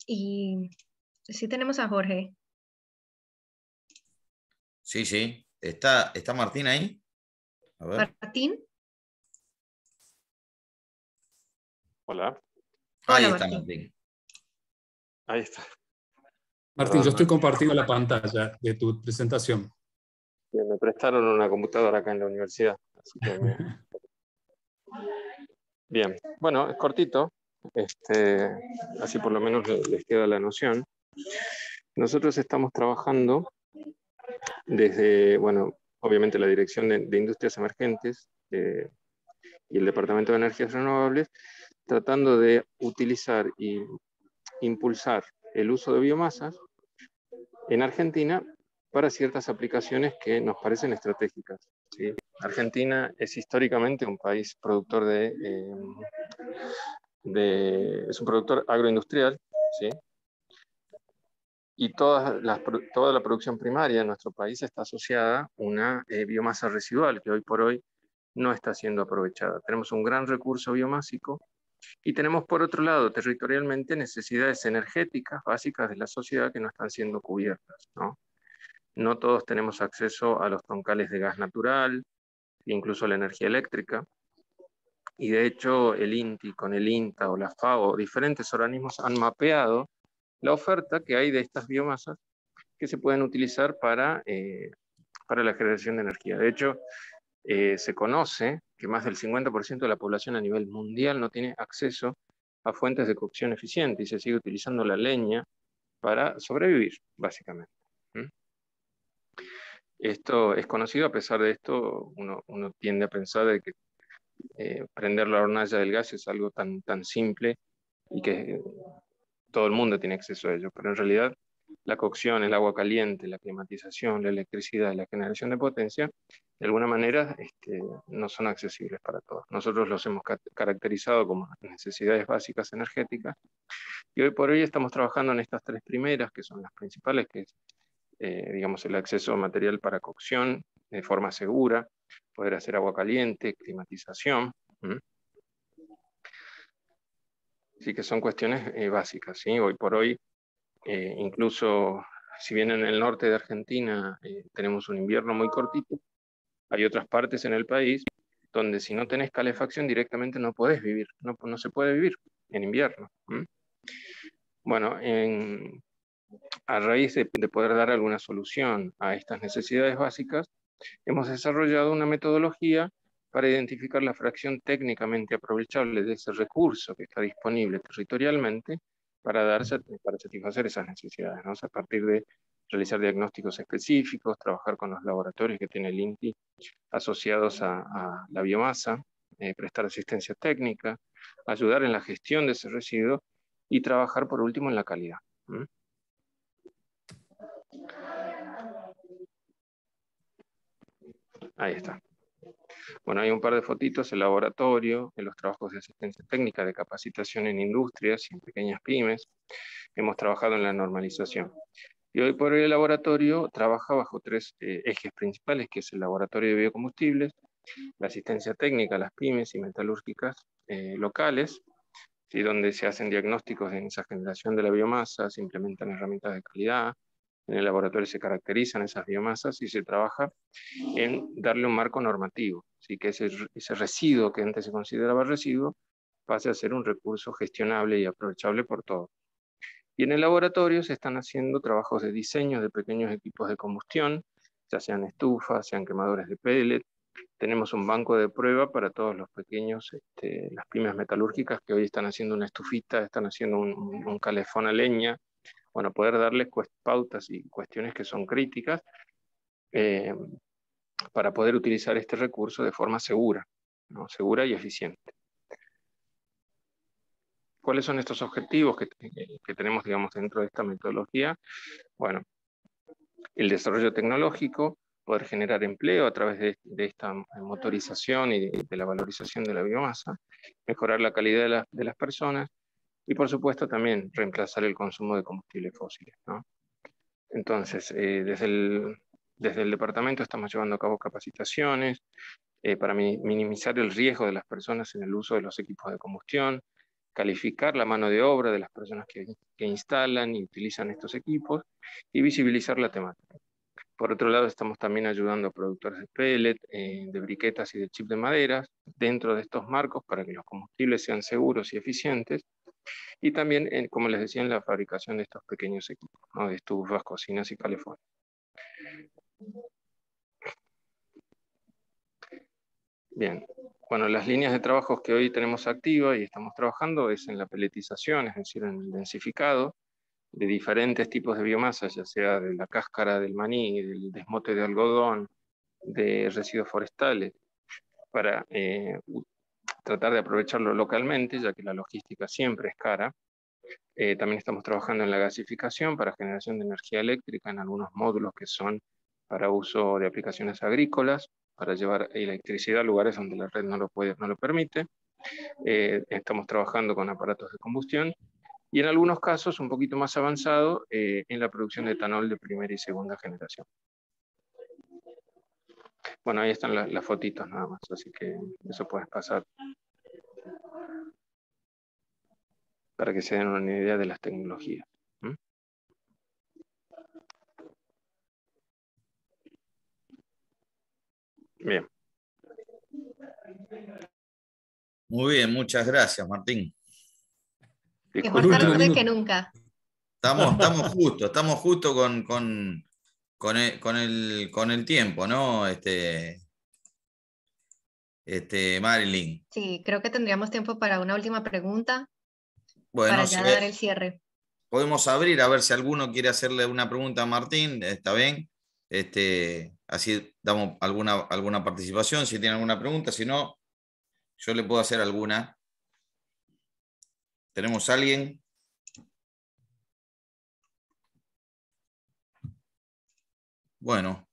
Y sí tenemos a Jorge. Sí, sí. ¿Está, está Martín ahí? A ver. Martín. Hola. Ahí está Martín. Ahí está. Martín, yo estoy compartiendo la pantalla de tu presentación. Bien, me prestaron una computadora acá en la universidad. Bien, bueno, es cortito. Este, así por lo menos les queda la noción. Nosotros estamos trabajando desde, bueno, obviamente la Dirección de, Industrias Emergentes eh, y el Departamento de Energías Renovables, tratando de utilizar y impulsar el uso de biomasas en Argentina para ciertas aplicaciones que nos parecen estratégicas. Argentina es históricamente un país productor de, eh, es un productor agroindustrial, ¿sí? Y toda la, producción primaria en nuestro país está asociada a una eh, biomasa residual que hoy por hoy no está siendo aprovechada. Tenemos un gran recurso biomásico y tenemos por otro lado territorialmente necesidades energéticas básicas de la sociedad que no están siendo cubiertas. No, no todos tenemos acceso a los troncales de gas natural, incluso la energía eléctrica. Y de hecho el INTI con el INTA o la FAO, diferentes organismos han mapeado la oferta que hay de estas biomasas que se pueden utilizar para, eh, para la generación de energía. De hecho, eh, se conoce que más del 50% de la población a nivel mundial no tiene acceso a fuentes de cocción eficiente y se sigue utilizando la leña para sobrevivir, básicamente. Esto es conocido, a pesar de esto, uno, uno tiende a pensar de que eh, prender la hornalla del gas es algo tan, tan simple y que todo el mundo tiene acceso a ello, pero en realidad la cocción, el agua caliente, la climatización, la electricidad, la generación de potencia, de alguna manera este, no son accesibles para todos. Nosotros los hemos caracterizado como necesidades básicas energéticas y hoy por hoy estamos trabajando en estas tres primeras, que son las principales, que eh, digamos, el acceso a material para cocción de forma segura, poder hacer agua caliente, climatización. Así que son cuestiones eh, básicas. ¿sí? Hoy por hoy, eh, incluso si bien en el norte de Argentina eh, tenemos un invierno muy cortito, hay otras partes en el país donde si no tenés calefacción directamente no podés vivir, no, no se puede vivir en invierno. Bueno, a raíz de, de poder dar alguna solución a estas necesidades básicas, hemos desarrollado una metodología para identificar la fracción técnicamente aprovechable de ese recurso que está disponible territorialmente para, satisfacer esas necesidades, ¿no? a partir de realizar diagnósticos específicos, trabajar con los laboratorios que tiene el INTI asociados a, la biomasa, eh, prestar asistencia técnica, ayudar en la gestión de ese residuo y trabajar por último en la calidad. Ahí está. Bueno, hay un par de fotitos, el laboratorio, en los trabajos de asistencia técnica, de capacitación en industrias y en pequeñas pymes. Hemos trabajado en la normalización. Y hoy por hoy el laboratorio trabaja bajo tres eh, ejes principales, que es el laboratorio de biocombustibles, la asistencia técnica a las pymes y metalúrgicas eh, locales, donde se hacen diagnósticos en esa generación de la biomasa, se implementan herramientas de calidad, en el laboratorio se caracterizan esas biomasas y se trabaja en darle un marco normativo, así que ese, residuo que antes se consideraba residuo pase a ser un recurso gestionable y aprovechable por todos. Y en el laboratorio se están haciendo trabajos de diseño de pequeños equipos de combustión, ya sean estufas, sean quemadores de pellet. Tenemos un banco de prueba para todos los pequeños, este, las pymes metalúrgicas que hoy están haciendo una estufita, están haciendo un, un calefón a leña, bueno, poder darles pautas y cuestiones que son críticas eh, para poder utilizar este recurso de forma segura, ¿no? segura y eficiente. ¿Cuáles son estos objetivos que, que tenemos, digamos, dentro de esta metodología? Bueno, el desarrollo tecnológico, poder generar empleo a través de, esta motorización y de, la valorización de la biomasa, mejorar la calidad de, las personas y, por supuesto, también reemplazar el consumo de combustibles fósiles. Entonces, eh, desde, el, desde el departamento estamos llevando a cabo capacitaciones eh, para minimizar el riesgo de las personas en el uso de los equipos de combustión, calificar la mano de obra de las personas que, que instalan y utilizan estos equipos y visibilizar la temática. Por otro lado, estamos también ayudando a productores de pellet, eh, de briquetas y de chip de maderas dentro de estos marcos para que los combustibles sean seguros y eficientes. Y también, como les decía, en la fabricación de estos pequeños equipos, de estufas, cocinas y calefones. Bien, bueno, las líneas de trabajo que hoy tenemos activas y estamos trabajando es en la peletización, es decir, en el densificado de diferentes tipos de biomasa, ya sea de la cáscara del maní, del desmote de algodón, de residuos forestales, para eh, tratar de aprovecharlo localmente, ya que la logística siempre es cara. Eh, también estamos trabajando en la gasificación para generación de energía eléctrica en algunos módulos que son para uso de aplicaciones agrícolas, para llevar electricidad a lugares donde la red no lo, puede, no lo permite. Eh, estamos trabajando con aparatos de combustión y en algunos casos un poquito más avanzado eh, en la producción de etanol de primera y segunda generación. Bueno, ahí están las fotitos nada más, así que eso puedes pasar para que se den una idea de las tecnologías. Bien. Muy bien, muchas gracias, Martín. Mejor tarde que nunca. Estamos, estamos justo, estamos justo con, con, el, con, el, tiempo, ¿no? Este, este, Marilyn. Sí, creo que tendríamos tiempo para una última pregunta. Bueno, para ya dar el cierre. Podemos abrir a ver si alguno quiere hacerle una pregunta a Martín, está bien. Este, así damos alguna, alguna participación, si tiene alguna pregunta, si no, yo le puedo hacer alguna. ¿Tenemos alguien? Bueno,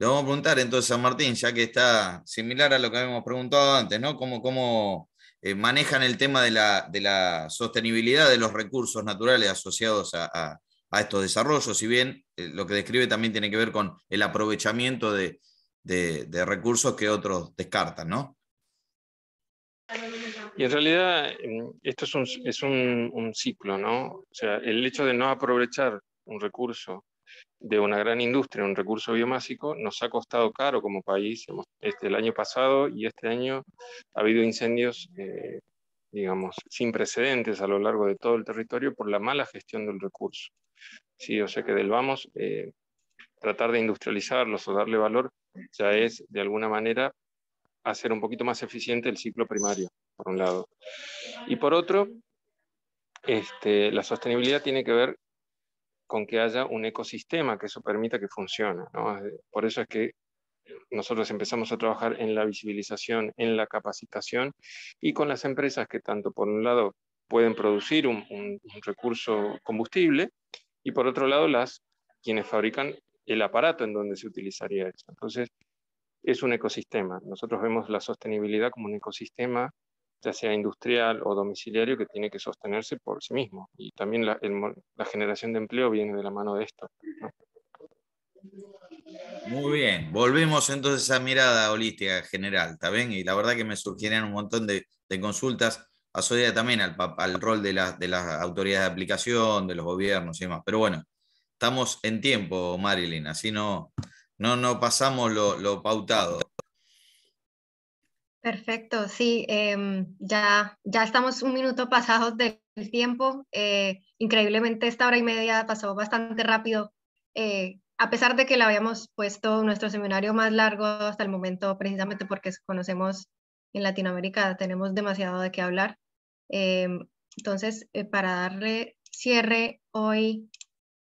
le vamos a preguntar entonces a Martín, ya que está similar a lo que habíamos preguntado antes, ¿no? ¿Cómo, cómo eh, manejan el tema de la, de la, sostenibilidad de los recursos naturales asociados a, a estos desarrollos, si bien eh, lo que describe también tiene que ver con el aprovechamiento de, recursos que otros descartan, ¿no? Y en realidad esto es, un, es un, ciclo, ¿no? O sea, el hecho de no aprovechar un recurso de una gran industria, un recurso biomásico, nos ha costado caro como país. Este, el año pasado y este año ha habido incendios, eh, digamos, sin precedentes a lo largo de todo el territorio por la mala gestión del recurso. Sí, o sea que del vamos, eh, tratar de industrializarlos o darle valor ya es de alguna manera hacer un poquito más eficiente el ciclo primario, por un lado. Y por otro, este, la sostenibilidad tiene que ver con que haya un ecosistema que eso permita que funcione. Por eso es que nosotros empezamos a trabajar en la visibilización, en la capacitación y con las empresas que tanto por un lado pueden producir un, un recurso combustible y por otro lado las quienes fabrican el aparato en donde se utilizaría eso. Entonces, es un ecosistema. Nosotros vemos la sostenibilidad como un ecosistema, ya sea industrial o domiciliario, que tiene que sostenerse por sí mismo. Y también la, generación de empleo viene de la mano de esto. Muy bien, volvemos entonces a mirada holística general, ¿está bien? Y la verdad que me surgieron un montón de, de consultas asociada también al, al rol de, la, de, las autoridades de aplicación, de los gobiernos y demás. Pero bueno, estamos en tiempo, Marilyn, así no, no, no pasamos lo, lo pautado. Perfecto, sí, em, ya, ya estamos un minuto pasados del tiempo. Eh, increíblemente esta hora y media pasó bastante rápido, eh, a pesar de que le habíamos puesto nuestro seminario más largo hasta el momento, precisamente porque conocemos en Latinoamérica tenemos demasiado de qué hablar. Em, entonces, eh, para darle cierre hoy,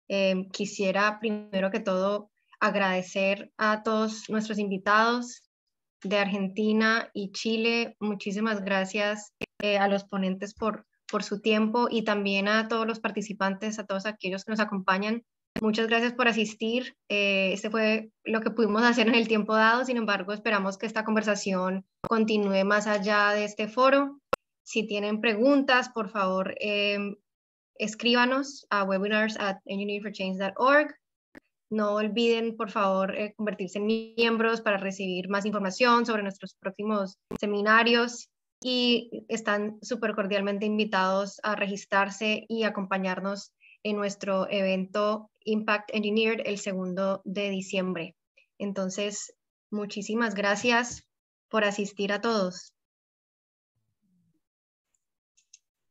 em, quisiera primero que todo agradecer a todos nuestros invitados de Argentina y Chile. Muchísimas gracias eh, a los ponentes por, por su tiempo y también a todos los participantes, a todos aquellos que nos acompañan. Muchas gracias por asistir. Eh, este fue lo que pudimos hacer en el tiempo dado. Sin embargo, esperamos que esta conversación continúe más allá de este foro. Si tienen preguntas, por favor, em, escríbanos a webinars at engineeringforchange.org. No olviden, por favor, eh, convertirse en miembros para recibir más información sobre nuestros próximos seminarios y están súper cordialmente invitados a registrarse y acompañarnos en nuestro evento Impact Engineered el segundo de diciembre. Entonces, muchísimas gracias por asistir a todos.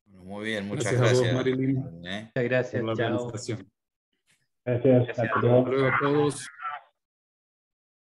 Muy bien, muchas gracias. gracias. Marilyn. Muchas gracias. Por la Gracias. Gracias. Hasta luego. A todos.